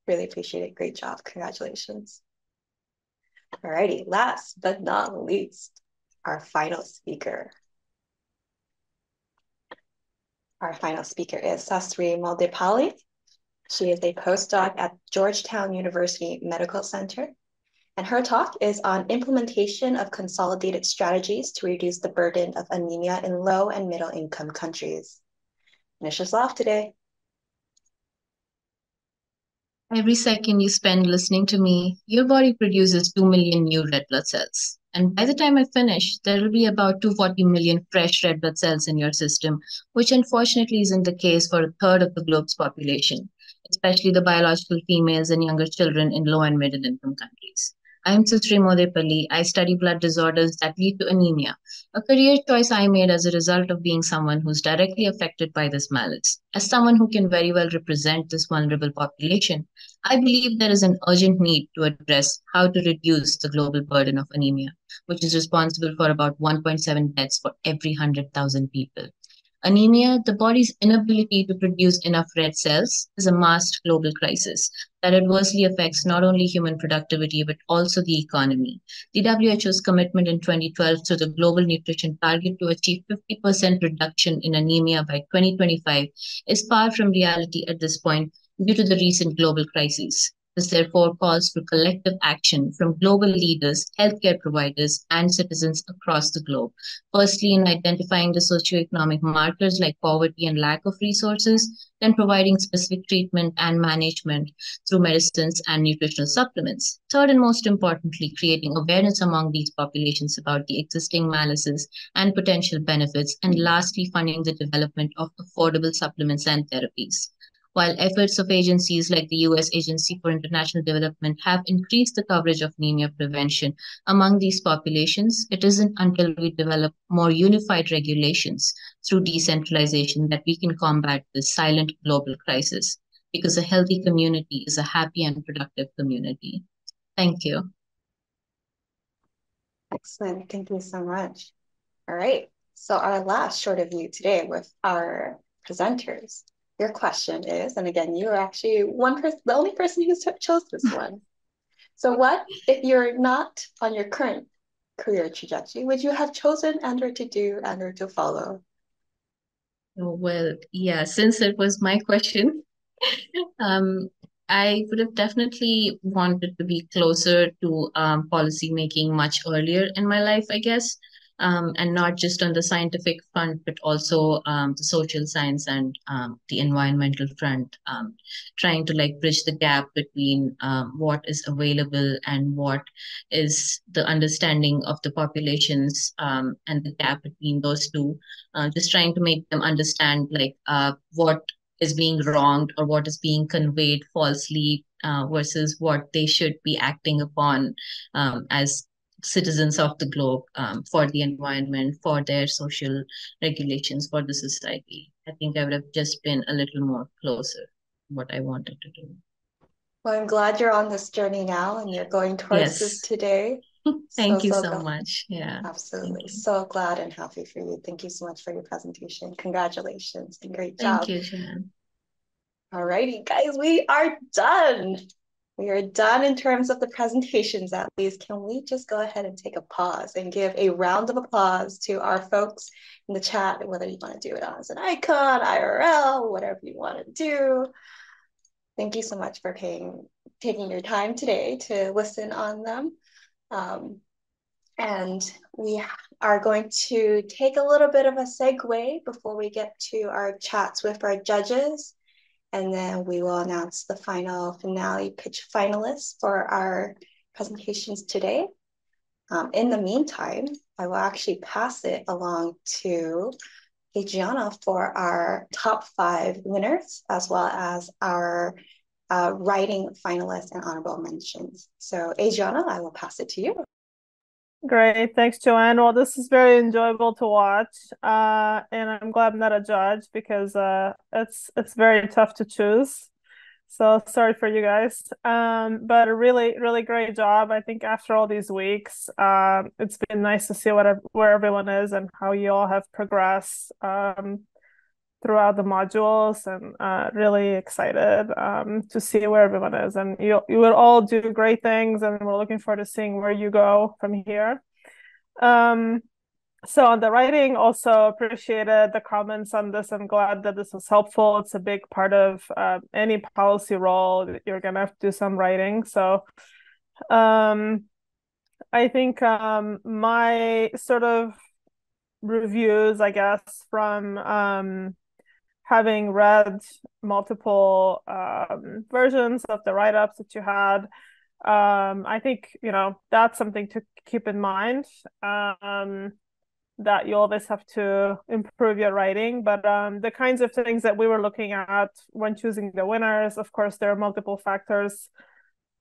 S1: Really appreciate it. Great job. Congratulations. Alrighty, last but not least, our final speaker. Our final speaker is Sasri Maldipalli. She is a postdoc at Georgetown University Medical Center. And her talk is on implementation of consolidated strategies to reduce the burden of anemia in low and middle income countries. Finish us off today.
S16: Every second you spend listening to me, your body produces 2 million new red blood cells. And by the time I finish, there will be about 240 million fresh red blood cells in your system, which unfortunately isn't the case for a third of the globe's population, especially the biological females and younger children in low and middle income countries. I'm Susri Modepalli. I study blood disorders that lead to anemia, a career choice I made as a result of being someone who's directly affected by this malady. As someone who can very well represent this vulnerable population, I believe there is an urgent need to address how to reduce the global burden of anemia, which is responsible for about 1.7 deaths for every 100,000 people. Anemia, the body's inability to produce enough red cells, is a masked global crisis that adversely affects not only human productivity but also the economy. The WHO's commitment in 2012 to the global nutrition target to achieve 50% reduction in anemia by 2025 is far from reality at this point due to the recent global crises. This therefore calls for collective action from global leaders, healthcare providers, and citizens across the globe. Firstly, in identifying the socioeconomic markers like poverty and lack of resources, then providing specific treatment and management through medicines and nutritional supplements. Third, and most importantly, creating awareness among these populations about the existing malices and potential benefits. And lastly, funding the development of affordable supplements and therapies. While efforts of agencies like the US Agency for International Development have increased the coverage of anemia prevention among these populations, it isn't until we develop more unified regulations through decentralization that we can combat this silent global crisis. Because a healthy community is a happy and productive community. Thank you.
S1: Excellent. Thank you so much. All right. So our last short of you today with our presenters your question is, and again, you are actually one person, the only person who chose this one. So, what if you're not on your current career trajectory? Would you have chosen and or to do and or to follow?
S16: Well, yeah, since it was my question, um, I would have definitely wanted to be closer to um, policy making much earlier in my life, I guess um, and not just on the scientific front, but also um, the social science and um, the environmental front, um, trying to like bridge the gap between um, what is available and what is the understanding of the populations um, and the gap between those two, uh, just trying to make them understand like uh, what is being wronged or what is being conveyed falsely uh, versus what they should be acting upon um, as citizens of the globe um, for the environment, for their social regulations, for the society. I think I would have just been a little more closer what I wanted to do.
S1: Well, I'm glad you're on this journey now and you're going towards yes. this today.
S16: Thank so, you so, so much. Yeah.
S1: Absolutely. So glad and happy for you. Thank you so much for your presentation. Congratulations and great job.
S16: Thank you, Jan.
S1: All righty, guys, we are done. We are done in terms of the presentations at least. Can we just go ahead and take a pause and give a round of applause to our folks in the chat, whether you want to do it as an icon, IRL, whatever you want to do. Thank you so much for paying, taking your time today to listen on them. Um, and we are going to take a little bit of a segue before we get to our chats with our judges and then we will announce the final finale pitch finalists for our presentations today. Um, in the meantime, I will actually pass it along to Adriana for our top five winners, as well as our uh, writing finalists and honorable mentions. So Adriana, I will pass it to you.
S17: Great, thanks, Joanne. Well, this is very enjoyable to watch, uh, and I'm glad I'm not a judge because uh, it's it's very tough to choose. So sorry for you guys, um, but a really really great job. I think after all these weeks, um, it's been nice to see what where everyone is and how you all have progressed um, throughout the modules, and uh, really excited um, to see where everyone is. And you you will all do great things, and we're looking forward to seeing where you go from here. Um, so on the writing, also appreciated the comments on this. I'm glad that this was helpful. It's a big part of uh, any policy role. You're gonna have to do some writing. So um, I think um, my sort of reviews, I guess, from um, having read multiple um, versions of the write-ups that you had um, I think you know that's something to keep in mind. Um, that you always have to improve your writing, but um, the kinds of things that we were looking at when choosing the winners, of course, there are multiple factors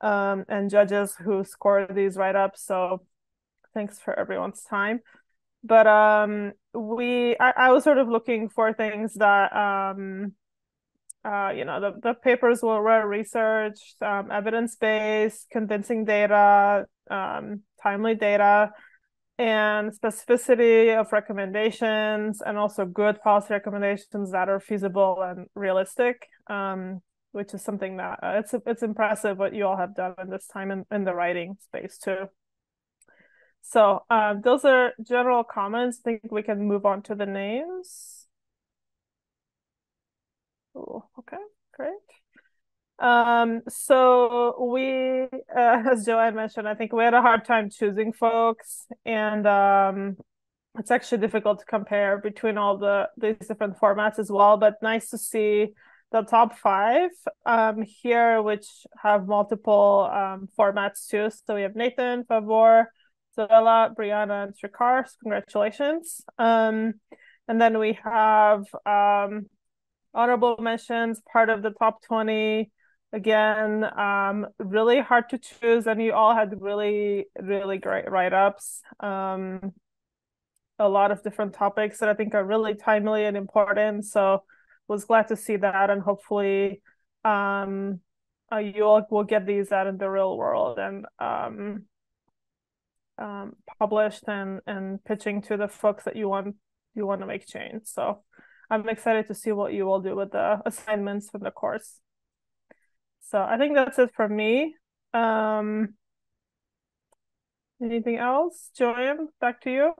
S17: um, and judges who score these write ups. So thanks for everyone's time. But um, we, I, I was sort of looking for things that um, uh, you know, the, the papers were well researched, um, evidence based, convincing data, um, timely data, and specificity of recommendations, and also good policy recommendations that are feasible and realistic. Um, which is something that uh, it's it's impressive what you all have done in this time in, in the writing space too. So um, those are general comments. I think we can move on to the names. Cool. Okay, great. Um, so we, uh, as Joanne mentioned, I think we had a hard time choosing folks, and um, it's actually difficult to compare between all the these different formats as well. But nice to see the top five um, here, which have multiple um, formats too. So we have Nathan, Favour, Zoella, Brianna, and Srikar. Congratulations. Um, and then we have um, honorable mentions, part of the top 20. Again, um, really hard to choose, and you all had really, really great write ups. Um, a lot of different topics that I think are really timely and important. So, was glad to see that, and hopefully, um, uh, you all will get these out in the real world and um, um, published and and pitching to the folks that you want you want to make change. So I'm excited to see what you will do with the assignments from the course. So I think that's it for me. Um, anything else? Joanne, back to you.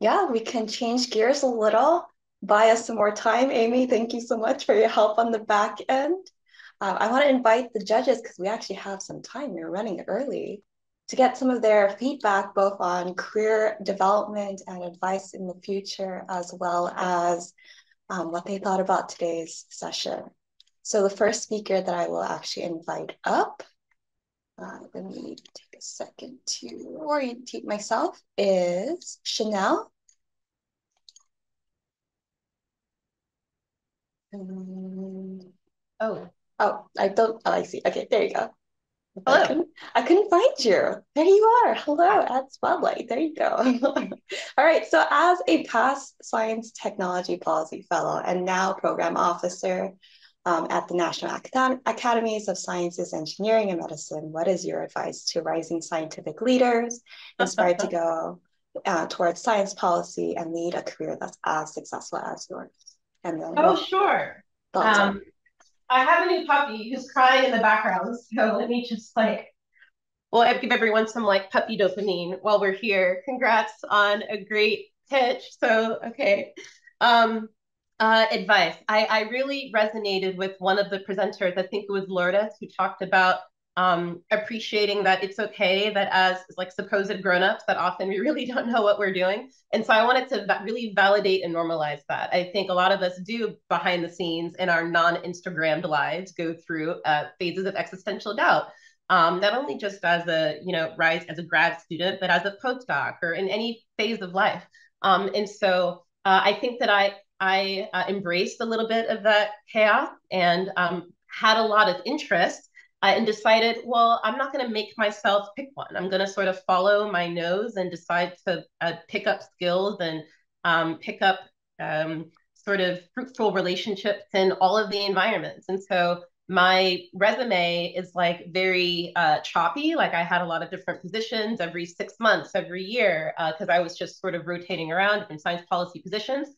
S1: Yeah, we can change gears a little, buy us some more time. Amy, thank you so much for your help on the back end. Uh, I want to invite the judges because we actually have some time. We're running early to get some of their feedback both on career development and advice in the future, as well as um, what they thought about today's session. So the first speaker that I will actually invite up, uh, let me take a second to orientate myself, is Chanel. Um, oh, oh, I don't, oh, I see. Okay, there you go. Hello. I couldn't, I couldn't find you. There you are. Hello at Spotlight. There you go. All right. So, as a past science technology policy fellow and now program officer um, at the National Acad Academies of Sciences, Engineering, and Medicine, what is your advice to rising scientific leaders inspired to go uh, towards science policy and lead a career that's as successful as yours?
S18: And then, oh, sure. Um, I have a new puppy who's crying in the background. So let me just like, well, give everyone some like puppy dopamine while we're here. Congrats on a great pitch. So, okay. Um, uh, advice. I, I really resonated with one of the presenters, I think it was Lourdes, who talked about um, appreciating that it's okay that as like supposed grown-ups that often we really don't know what we're doing. And so i wanted to really validate and normalize that. I think a lot of us do behind the scenes in our non-instagrammed lives go through uh, phases of existential doubt um, not only just as a you know rise as a grad student but as a postdoc or in any phase of life. Um, and so uh, i think that i i uh, embraced a little bit of that chaos and um, had a lot of interest and decided, well, I'm not going to make myself pick one. I'm going to sort of follow my nose and decide to uh, pick up skills and um, pick up um, sort of fruitful relationships in all of the environments. And so my resume is like very uh, choppy. Like I had a lot of different positions every six months, every year, because uh, I was just sort of rotating around different science policy positions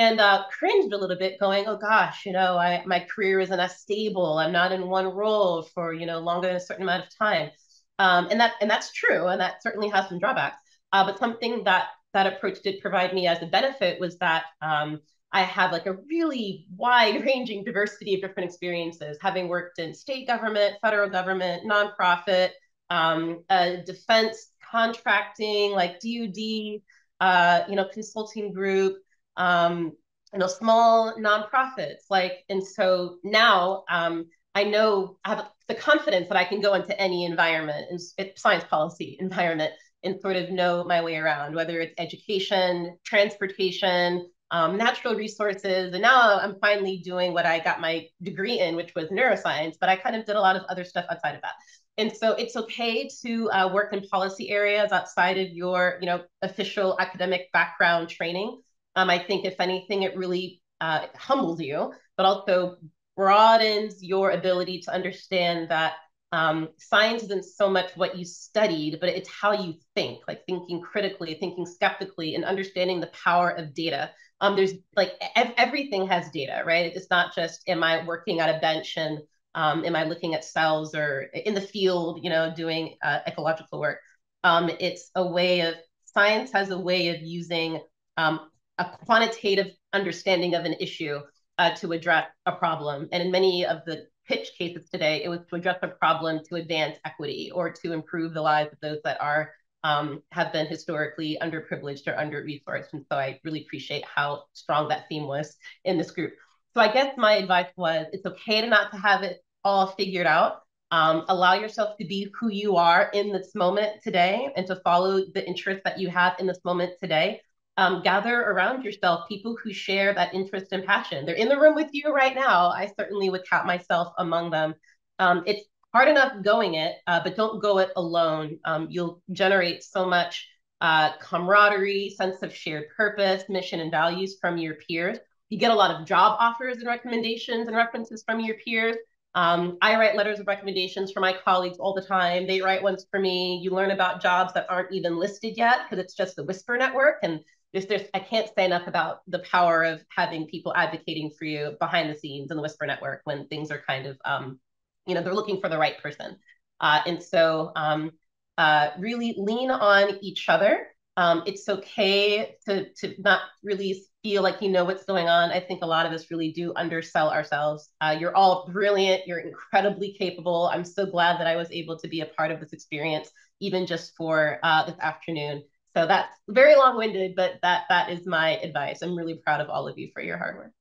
S18: and uh, cringed a little bit, going, "Oh gosh, you know, I, my career isn't as stable. I'm not in one role for you know longer than a certain amount of time." Um, and that and that's true, and that certainly has some drawbacks. Uh, but something that that approach did provide me as a benefit was that um, I have like a really wide-ranging diversity of different experiences, having worked in state government, federal government, nonprofit, um, uh, defense contracting, like DoD, uh, you know, consulting group um, you know, small nonprofits. Like, and so now um, I know I have the confidence that I can go into any environment science policy environment and sort of know my way around, whether it's education, transportation, um, natural resources. And now I'm finally doing what I got my degree in, which was neuroscience, but I kind of did a lot of other stuff outside of that. And so it's okay to uh, work in policy areas outside of your, you know, official academic background training. Um, I think if anything, it really uh, humbles you, but also broadens your ability to understand that um, science isn't so much what you studied, but it's how you think, like thinking critically, thinking skeptically, and understanding the power of data. Um, there's like ev- everything has data, right? It's not just am I working at a bench and um, am I looking at cells or in the field, you know, doing uh, ecological work? Um, it's a way of science has a way of using um, a quantitative understanding of an issue uh, to address a problem. And in many of the pitch cases today, it was to address a problem to advance equity or to improve the lives of those that are um, have been historically underprivileged or under-resourced. And so I really appreciate how strong that theme was in this group. So I guess my advice was it's okay to not to have it all figured out. Um, allow yourself to be who you are in this moment today and to follow the interests that you have in this moment today um, gather around yourself people who share that interest and passion. They're in the room with you right now. I certainly would count myself among them. Um, it's hard enough going it, uh, but don't go it alone. Um, you'll generate so much uh, camaraderie, sense of shared purpose, mission, and values from your peers. You get a lot of job offers and recommendations and references from your peers. Um, I write letters of recommendations for my colleagues all the time. They write ones for me. You learn about jobs that aren't even listed yet because it's just the Whisper Network. And there's, there's, I can't say enough about the power of having people advocating for you behind the scenes in the Whisper Network when things are kind of, um, you know, they're looking for the right person. Uh, and so um, uh, really lean on each other. Um, it's okay to, to not really feel like you know what's going on. I think a lot of us really do undersell ourselves. Uh, you're all brilliant. You're incredibly capable. I'm so glad that I was able to be a part of this experience, even just for uh, this afternoon. So that's very long-winded, but that that is my advice. I'm really proud of all of you for your hard work.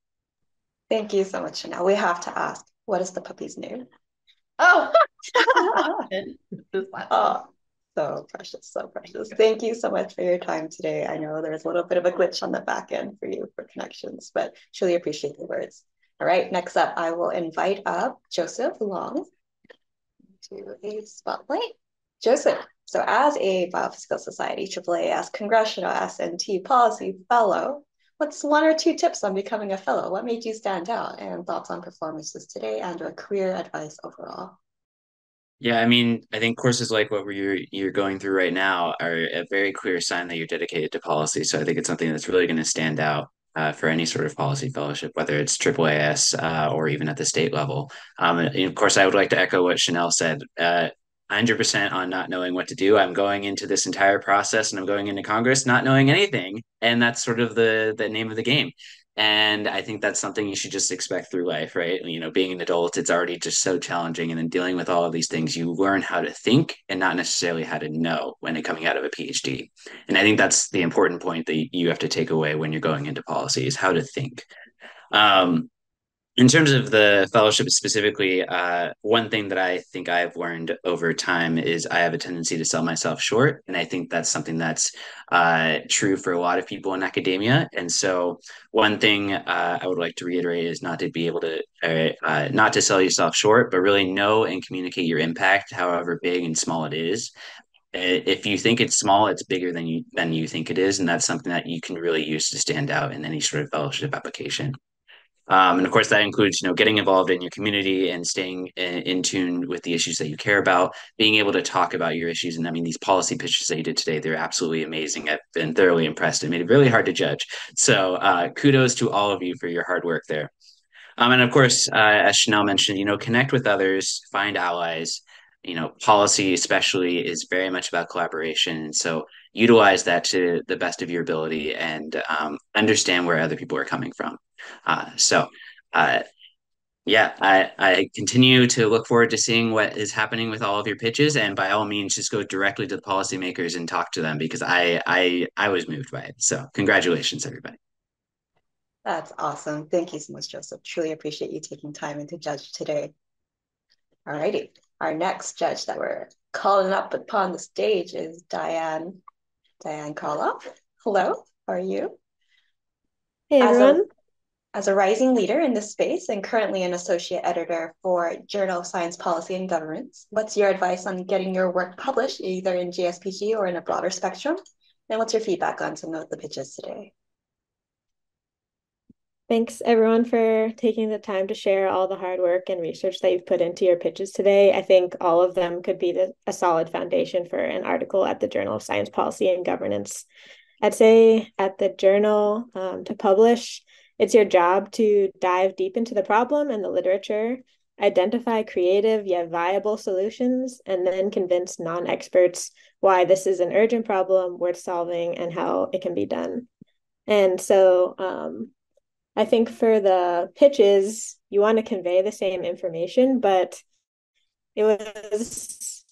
S1: Thank you so much. Now we have to ask, what is the puppy's name?
S18: Oh,
S1: oh, so precious, so precious. Thank you so much for your time today. I know there was a little bit of a glitch on the back end for you for connections, but truly appreciate the words. All right, next up, I will invite up Joseph Long to a spotlight. Joseph, so as a Biophysical Society AAAS Congressional S&T Policy Fellow, what's one or two tips on becoming a fellow? What made you stand out and thoughts on performances today and or career advice overall?
S19: Yeah, I mean, I think courses like what you're you're going through right now are a very clear sign that you're dedicated to policy. So I think it's something that's really going to stand out uh, for any sort of policy fellowship, whether it's AAAS uh, or even at the state level. Um, and of course, I would like to echo what Chanel said. Uh, 100% on not knowing what to do. I'm going into this entire process and I'm going into Congress not knowing anything. And that's sort of the the name of the game. And I think that's something you should just expect through life, right? You know, being an adult, it's already just so challenging. And then dealing with all of these things, you learn how to think and not necessarily how to know when coming out of a PhD. And I think that's the important point that you have to take away when you're going into policy is how to think. Um, in terms of the fellowship specifically, uh, one thing that I think I've learned over time is I have a tendency to sell myself short, and I think that's something that's uh, true for a lot of people in academia. And so, one thing uh, I would like to reiterate is not to be able to uh, uh, not to sell yourself short, but really know and communicate your impact, however big and small it is. If you think it's small, it's bigger than you than you think it is, and that's something that you can really use to stand out in any sort of fellowship application. Um, and of course, that includes, you know, getting involved in your community and staying in, in, tune with the issues that you care about, being able to talk about your issues. And I mean, these policy pitches that you did today, they're absolutely amazing. I've been thoroughly impressed and made it really hard to judge. So uh, kudos to all of you for your hard work there. Um, and of course, uh, as Chanel mentioned, you know, connect with others, find allies. You know, policy especially is very much about collaboration. And so utilize that to the best of your ability and um, understand where other people are coming from. Uh, so, uh, yeah, I, I continue to look forward to seeing what is happening with all of your pitches, and by all means, just go directly to the policymakers and talk to them because I I I was moved by it. So, congratulations, everybody.
S1: That's awesome. Thank you so much, Joseph. Truly appreciate you taking time and to judge today. All righty. Our next judge that we're calling up upon the stage is Diane. Diane Koloff. Hello, how are you?
S20: Hey,
S1: as
S20: everyone.
S1: A, as a rising leader in this space and currently an associate editor for Journal of Science Policy and Governance, what's your advice on getting your work published either in JSPG or in a broader spectrum? And what's your feedback on some of the pitches today?
S20: Thanks everyone for taking the time to share all the hard work and research that you've put into your pitches today. I think all of them could be the, a solid foundation for an article at the Journal of Science Policy and Governance. I'd say at the journal um, to publish, it's your job to dive deep into the problem and the literature, identify creative yet viable solutions, and then convince non experts why this is an urgent problem worth solving and how it can be done. And so, um, I think for the pitches, you want to convey the same information, but it was,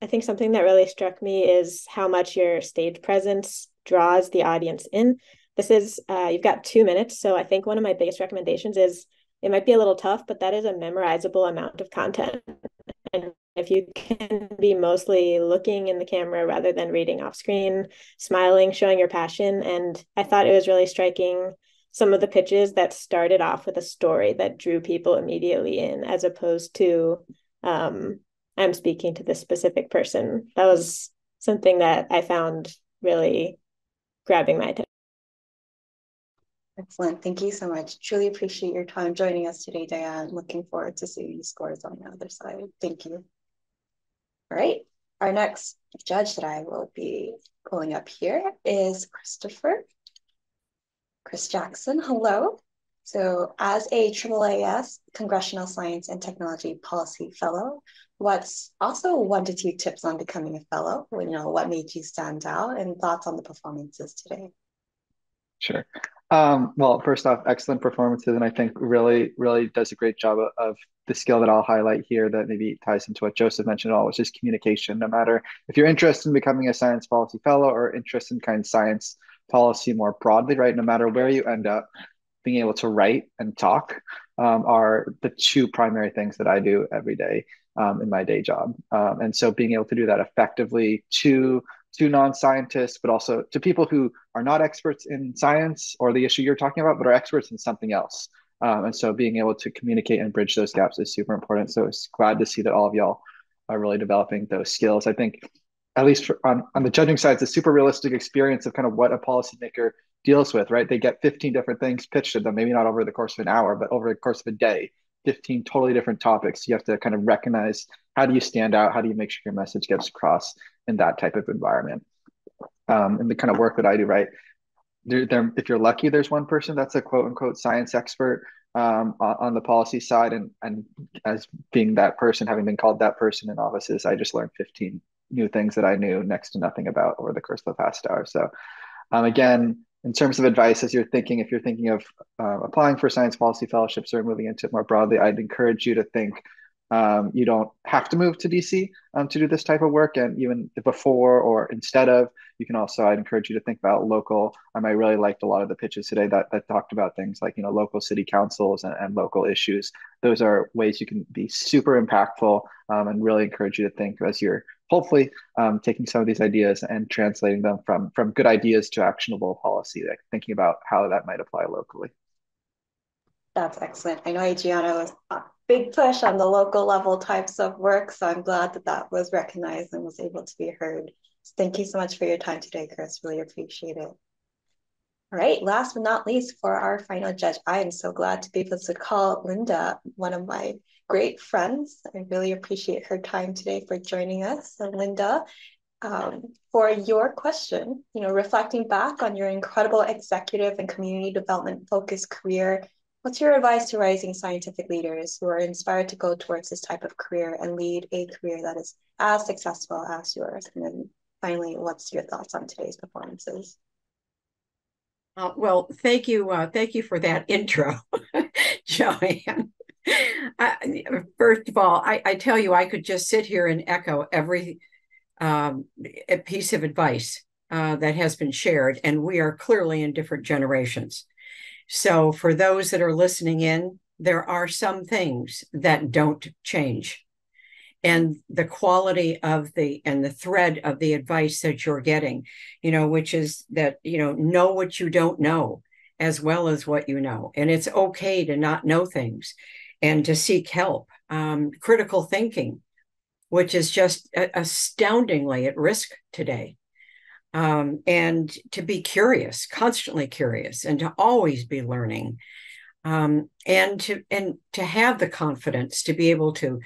S20: I think something that really struck me is how much your stage presence draws the audience in. This is, uh, you've got two minutes. So I think one of my biggest recommendations is it might be a little tough, but that is a memorizable amount of content. And if you can be mostly looking in the camera rather than reading off screen, smiling, showing your passion. And I thought it was really striking some of the pitches that started off with a story that drew people immediately in as opposed to um, i'm speaking to this specific person that was something that i found really grabbing my attention
S1: Excellent. Thank you so much. Truly appreciate your time joining us today, Diane. Looking forward to seeing the scores on the other side. Thank you. All right. Our next judge that I will be pulling up here is Christopher. Chris Jackson, hello. So as a AAAS Congressional Science and Technology Policy Fellow, what's also one to two tips on becoming a fellow? You know, what made you stand out and thoughts on the performances today?
S21: Sure. Um, well, first off, excellent performances, and I think really, really does a great job of, of the skill that I'll highlight here that maybe ties into what Joseph mentioned all, which is communication. No matter if you're interested in becoming a science policy fellow or interested in kind of science policy more broadly, right? No matter where you end up, being able to write and talk um, are the two primary things that I do every day um, in my day job. Um, and so being able to do that effectively to to non-scientists, but also to people who are not experts in science or the issue you're talking about, but are experts in something else. Um, and so being able to communicate and bridge those gaps is super important. So it's glad to see that all of y'all are really developing those skills. I think at least for, on, on the judging side, it's a super realistic experience of kind of what a policymaker deals with, right? They get 15 different things pitched to them, maybe not over the course of an hour, but over the course of a day, 15 totally different topics. You have to kind of recognize how do you stand out? How do you make sure your message gets across in that type of environment? Um, and the kind of work that I do, right? There, there, if you're lucky, there's one person that's a quote unquote science expert um, on, the policy side. And, and as being that person, having been called that person in offices, I just learned 15 new things that I knew next to nothing about over the course of the past hour. So, um, again, in terms of advice, as you're thinking, if you're thinking of uh, applying for science policy fellowships or moving into it more broadly, I'd encourage you to think um, you don't have to move to DC um, to do this type of work. And even before or instead of, you can also, I'd encourage you to think about local. Um, I really liked a lot of the pitches today that, that talked about things like, you know, local city councils and, and local issues. Those are ways you can be super impactful um, and really encourage you to think as you're hopefully um, taking some of these ideas and translating them from, from good ideas to actionable policy, like thinking about how that might apply locally.
S1: That's excellent. I know Adriana was a big push on the local level types of work, so I'm glad that that was recognized and was able to be heard. So thank you so much for your time today, Chris. Really appreciate it. All right, last but not least, for our final judge, I am so glad to be able to call Linda, one of my great friends. I really appreciate her time today for joining us. And Linda, um, for your question, you know, reflecting back on your incredible executive and community development focused career, what's your advice to rising scientific leaders who are inspired to go towards this type of career and lead a career that is as successful as yours? And then finally, what's your thoughts on today's performances?
S22: Uh, well, thank you. Uh, thank you for that intro, Joanne. first of all, I, I, tell you, I could just sit here and echo every um, piece of advice uh, that has been shared, and we are clearly in different generations. So, for those that are listening in, there are some things that don't change. And the quality of the and the thread of the advice that you're getting you know which is that you know know what you don't know as well as what you know. And it's okay to not know things and to seek help. Um, critical thinking which is just astoundingly at risk today. Um, and to be curious constantly curious and to always be learning. Um, and to and to have the confidence to be able to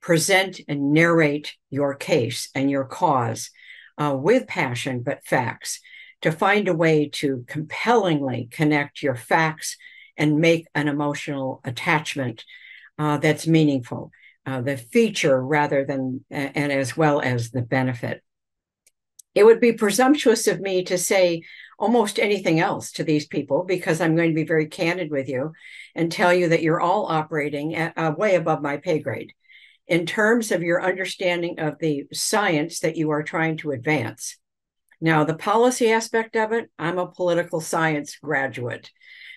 S22: present and narrate your case and your cause uh, with passion but facts to find a way to compellingly connect your facts and make an emotional attachment uh, that's meaningful uh, the feature rather than and as well as the benefit. It would be presumptuous of me to say almost anything else to these people because I'm going to be very candid with you and tell you that you're all operating at, uh, way above my pay grade in terms of your understanding of the science that you are trying to advance. Now, the policy aspect of it, I'm a political science graduate.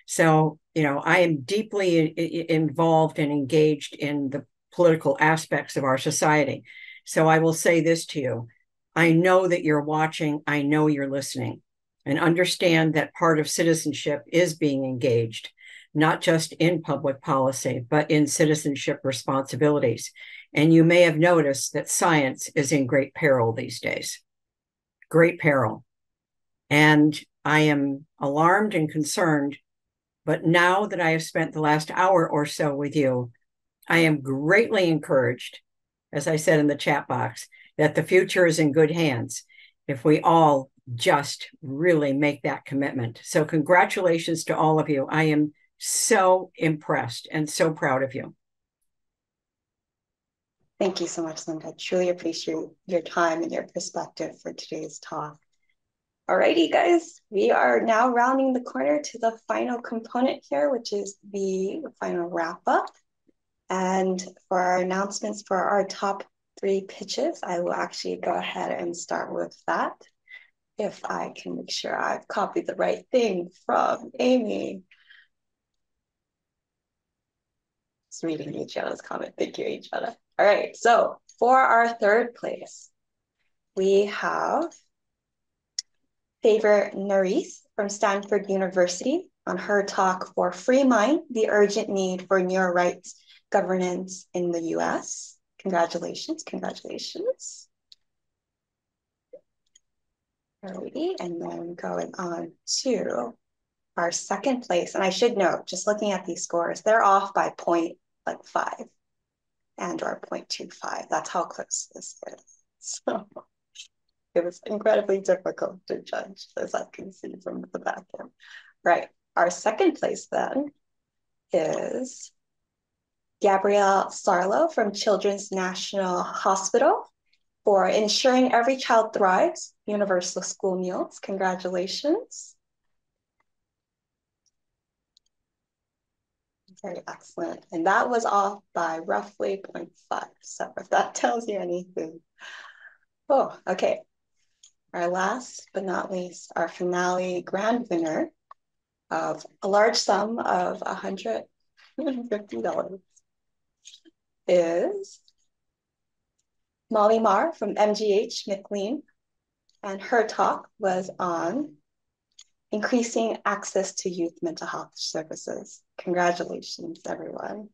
S22: So, you know, I am deeply involved and engaged in the political aspects of our society. So I will say this to you I know that you're watching, I know you're listening, and understand that part of citizenship is being engaged, not just in public policy, but in citizenship responsibilities. And you may have noticed that science is in great peril these days. Great peril. And I am alarmed and concerned. But now that I have spent the last hour or so with you, I am greatly encouraged, as I said in the chat box, that the future is in good hands if we all just really make that commitment. So, congratulations to all of you. I am so impressed and so proud of you.
S1: Thank you so much, Linda. Truly appreciate your time and your perspective for today's talk. Alrighty, guys, we are now rounding the corner to the final component here, which is the final wrap up. And for our announcements for our top three pitches. I will actually go ahead and start with that. If I can make sure I've copied the right thing from Amy. Just reading each other's comment. Thank you, each other. All right, so for our third place, we have Favour Nerrise from Stanford University on her talk for Free Mind, the urgent need for neuro rights governance in the US. Congratulations, congratulations. Alrighty, and then going on to our second place. And I should note, just looking at these scores, they're off by point like five and or 0.25. That's how close this is. So it was incredibly difficult to judge, as I can see from the back end. Right. Our second place then is Gabrielle Sarlo from Children's National Hospital for ensuring every child thrives, universal school meals. Congratulations. Very excellent. And that was off by roughly 0.5. So if that tells you anything. Oh, okay. Our last but not least, our finale grand winner of a large sum of $150 is Molly Marr from MGH McLean, and her talk was on increasing access to youth mental health services. Congratulations, everyone.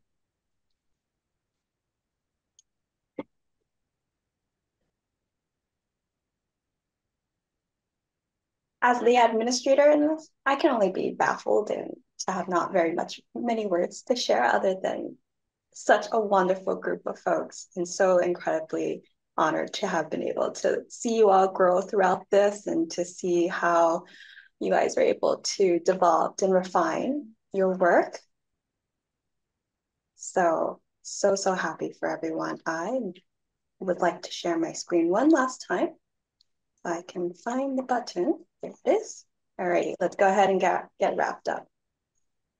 S1: As the administrator in this, I can only be baffled and have not very much many words to share other than such a wonderful group of folks and so incredibly honored to have been able to see you all grow throughout this and to see how you guys were able to develop and refine your work. So, so, so happy for everyone. I would like to share my screen one last time. I can find the button. There it is. All right, let's go ahead and get, get wrapped up.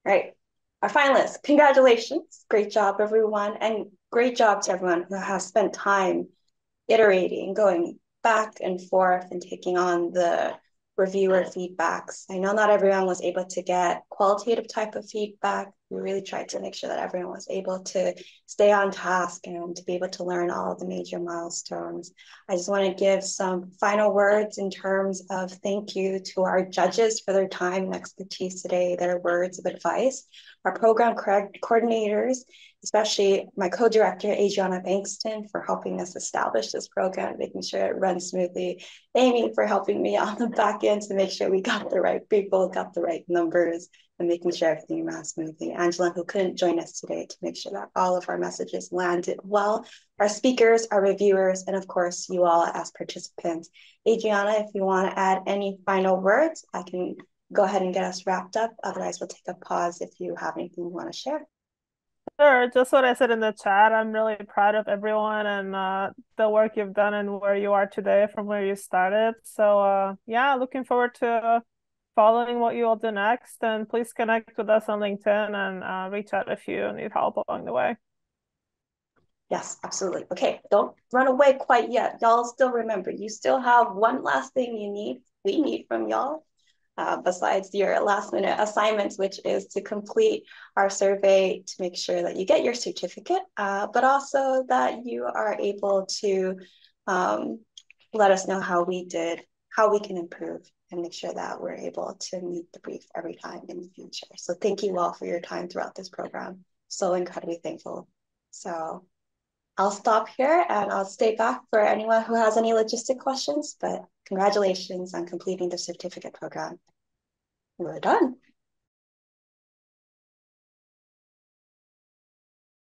S1: All right our finalists, congratulations. Great job, everyone. And great job to everyone who has spent time iterating, going back and forth and taking on the reviewer feedbacks. I know not everyone was able to get qualitative type of feedback, we really tried to make sure that everyone was able to stay on task and to be able to learn all the major milestones. I just want to give some final words in terms of thank you to our judges for their time and expertise today, their words of advice, our program coordinators, especially my co-director, Adriana Bankston, for helping us establish this program, making sure it runs smoothly. Amy for helping me on the back end to make sure we got the right people, got the right numbers, and making sure everything ran smoothly. Angela, who couldn't join us today to make sure that all of our messages landed well. Our speakers, our reviewers, and of course, you all as participants. Adriana, if you want to add any final words, I can go ahead and get us wrapped up. Otherwise, we'll take a pause if you have anything you want to share.
S17: Sure, just what I said in the chat. I'm really proud of everyone and uh, the work you've done and where you are today from where you started. So, uh, yeah, looking forward to following what you will do next. And please connect with us on LinkedIn and uh, reach out if you need help along the way.
S1: Yes, absolutely. Okay, don't run away quite yet. Y'all still remember, you still have one last thing you need, we need from y'all uh, besides your last minute assignments, which is to complete our survey to make sure that you get your certificate, uh, but also that you are able to um, let us know how we did, how we can improve and make sure that we're able to meet the brief every time in the future. So thank you all for your time throughout this program. So incredibly thankful. So I'll stop here and I'll stay back for anyone who has any logistic questions, but congratulations on completing the certificate program. We're done.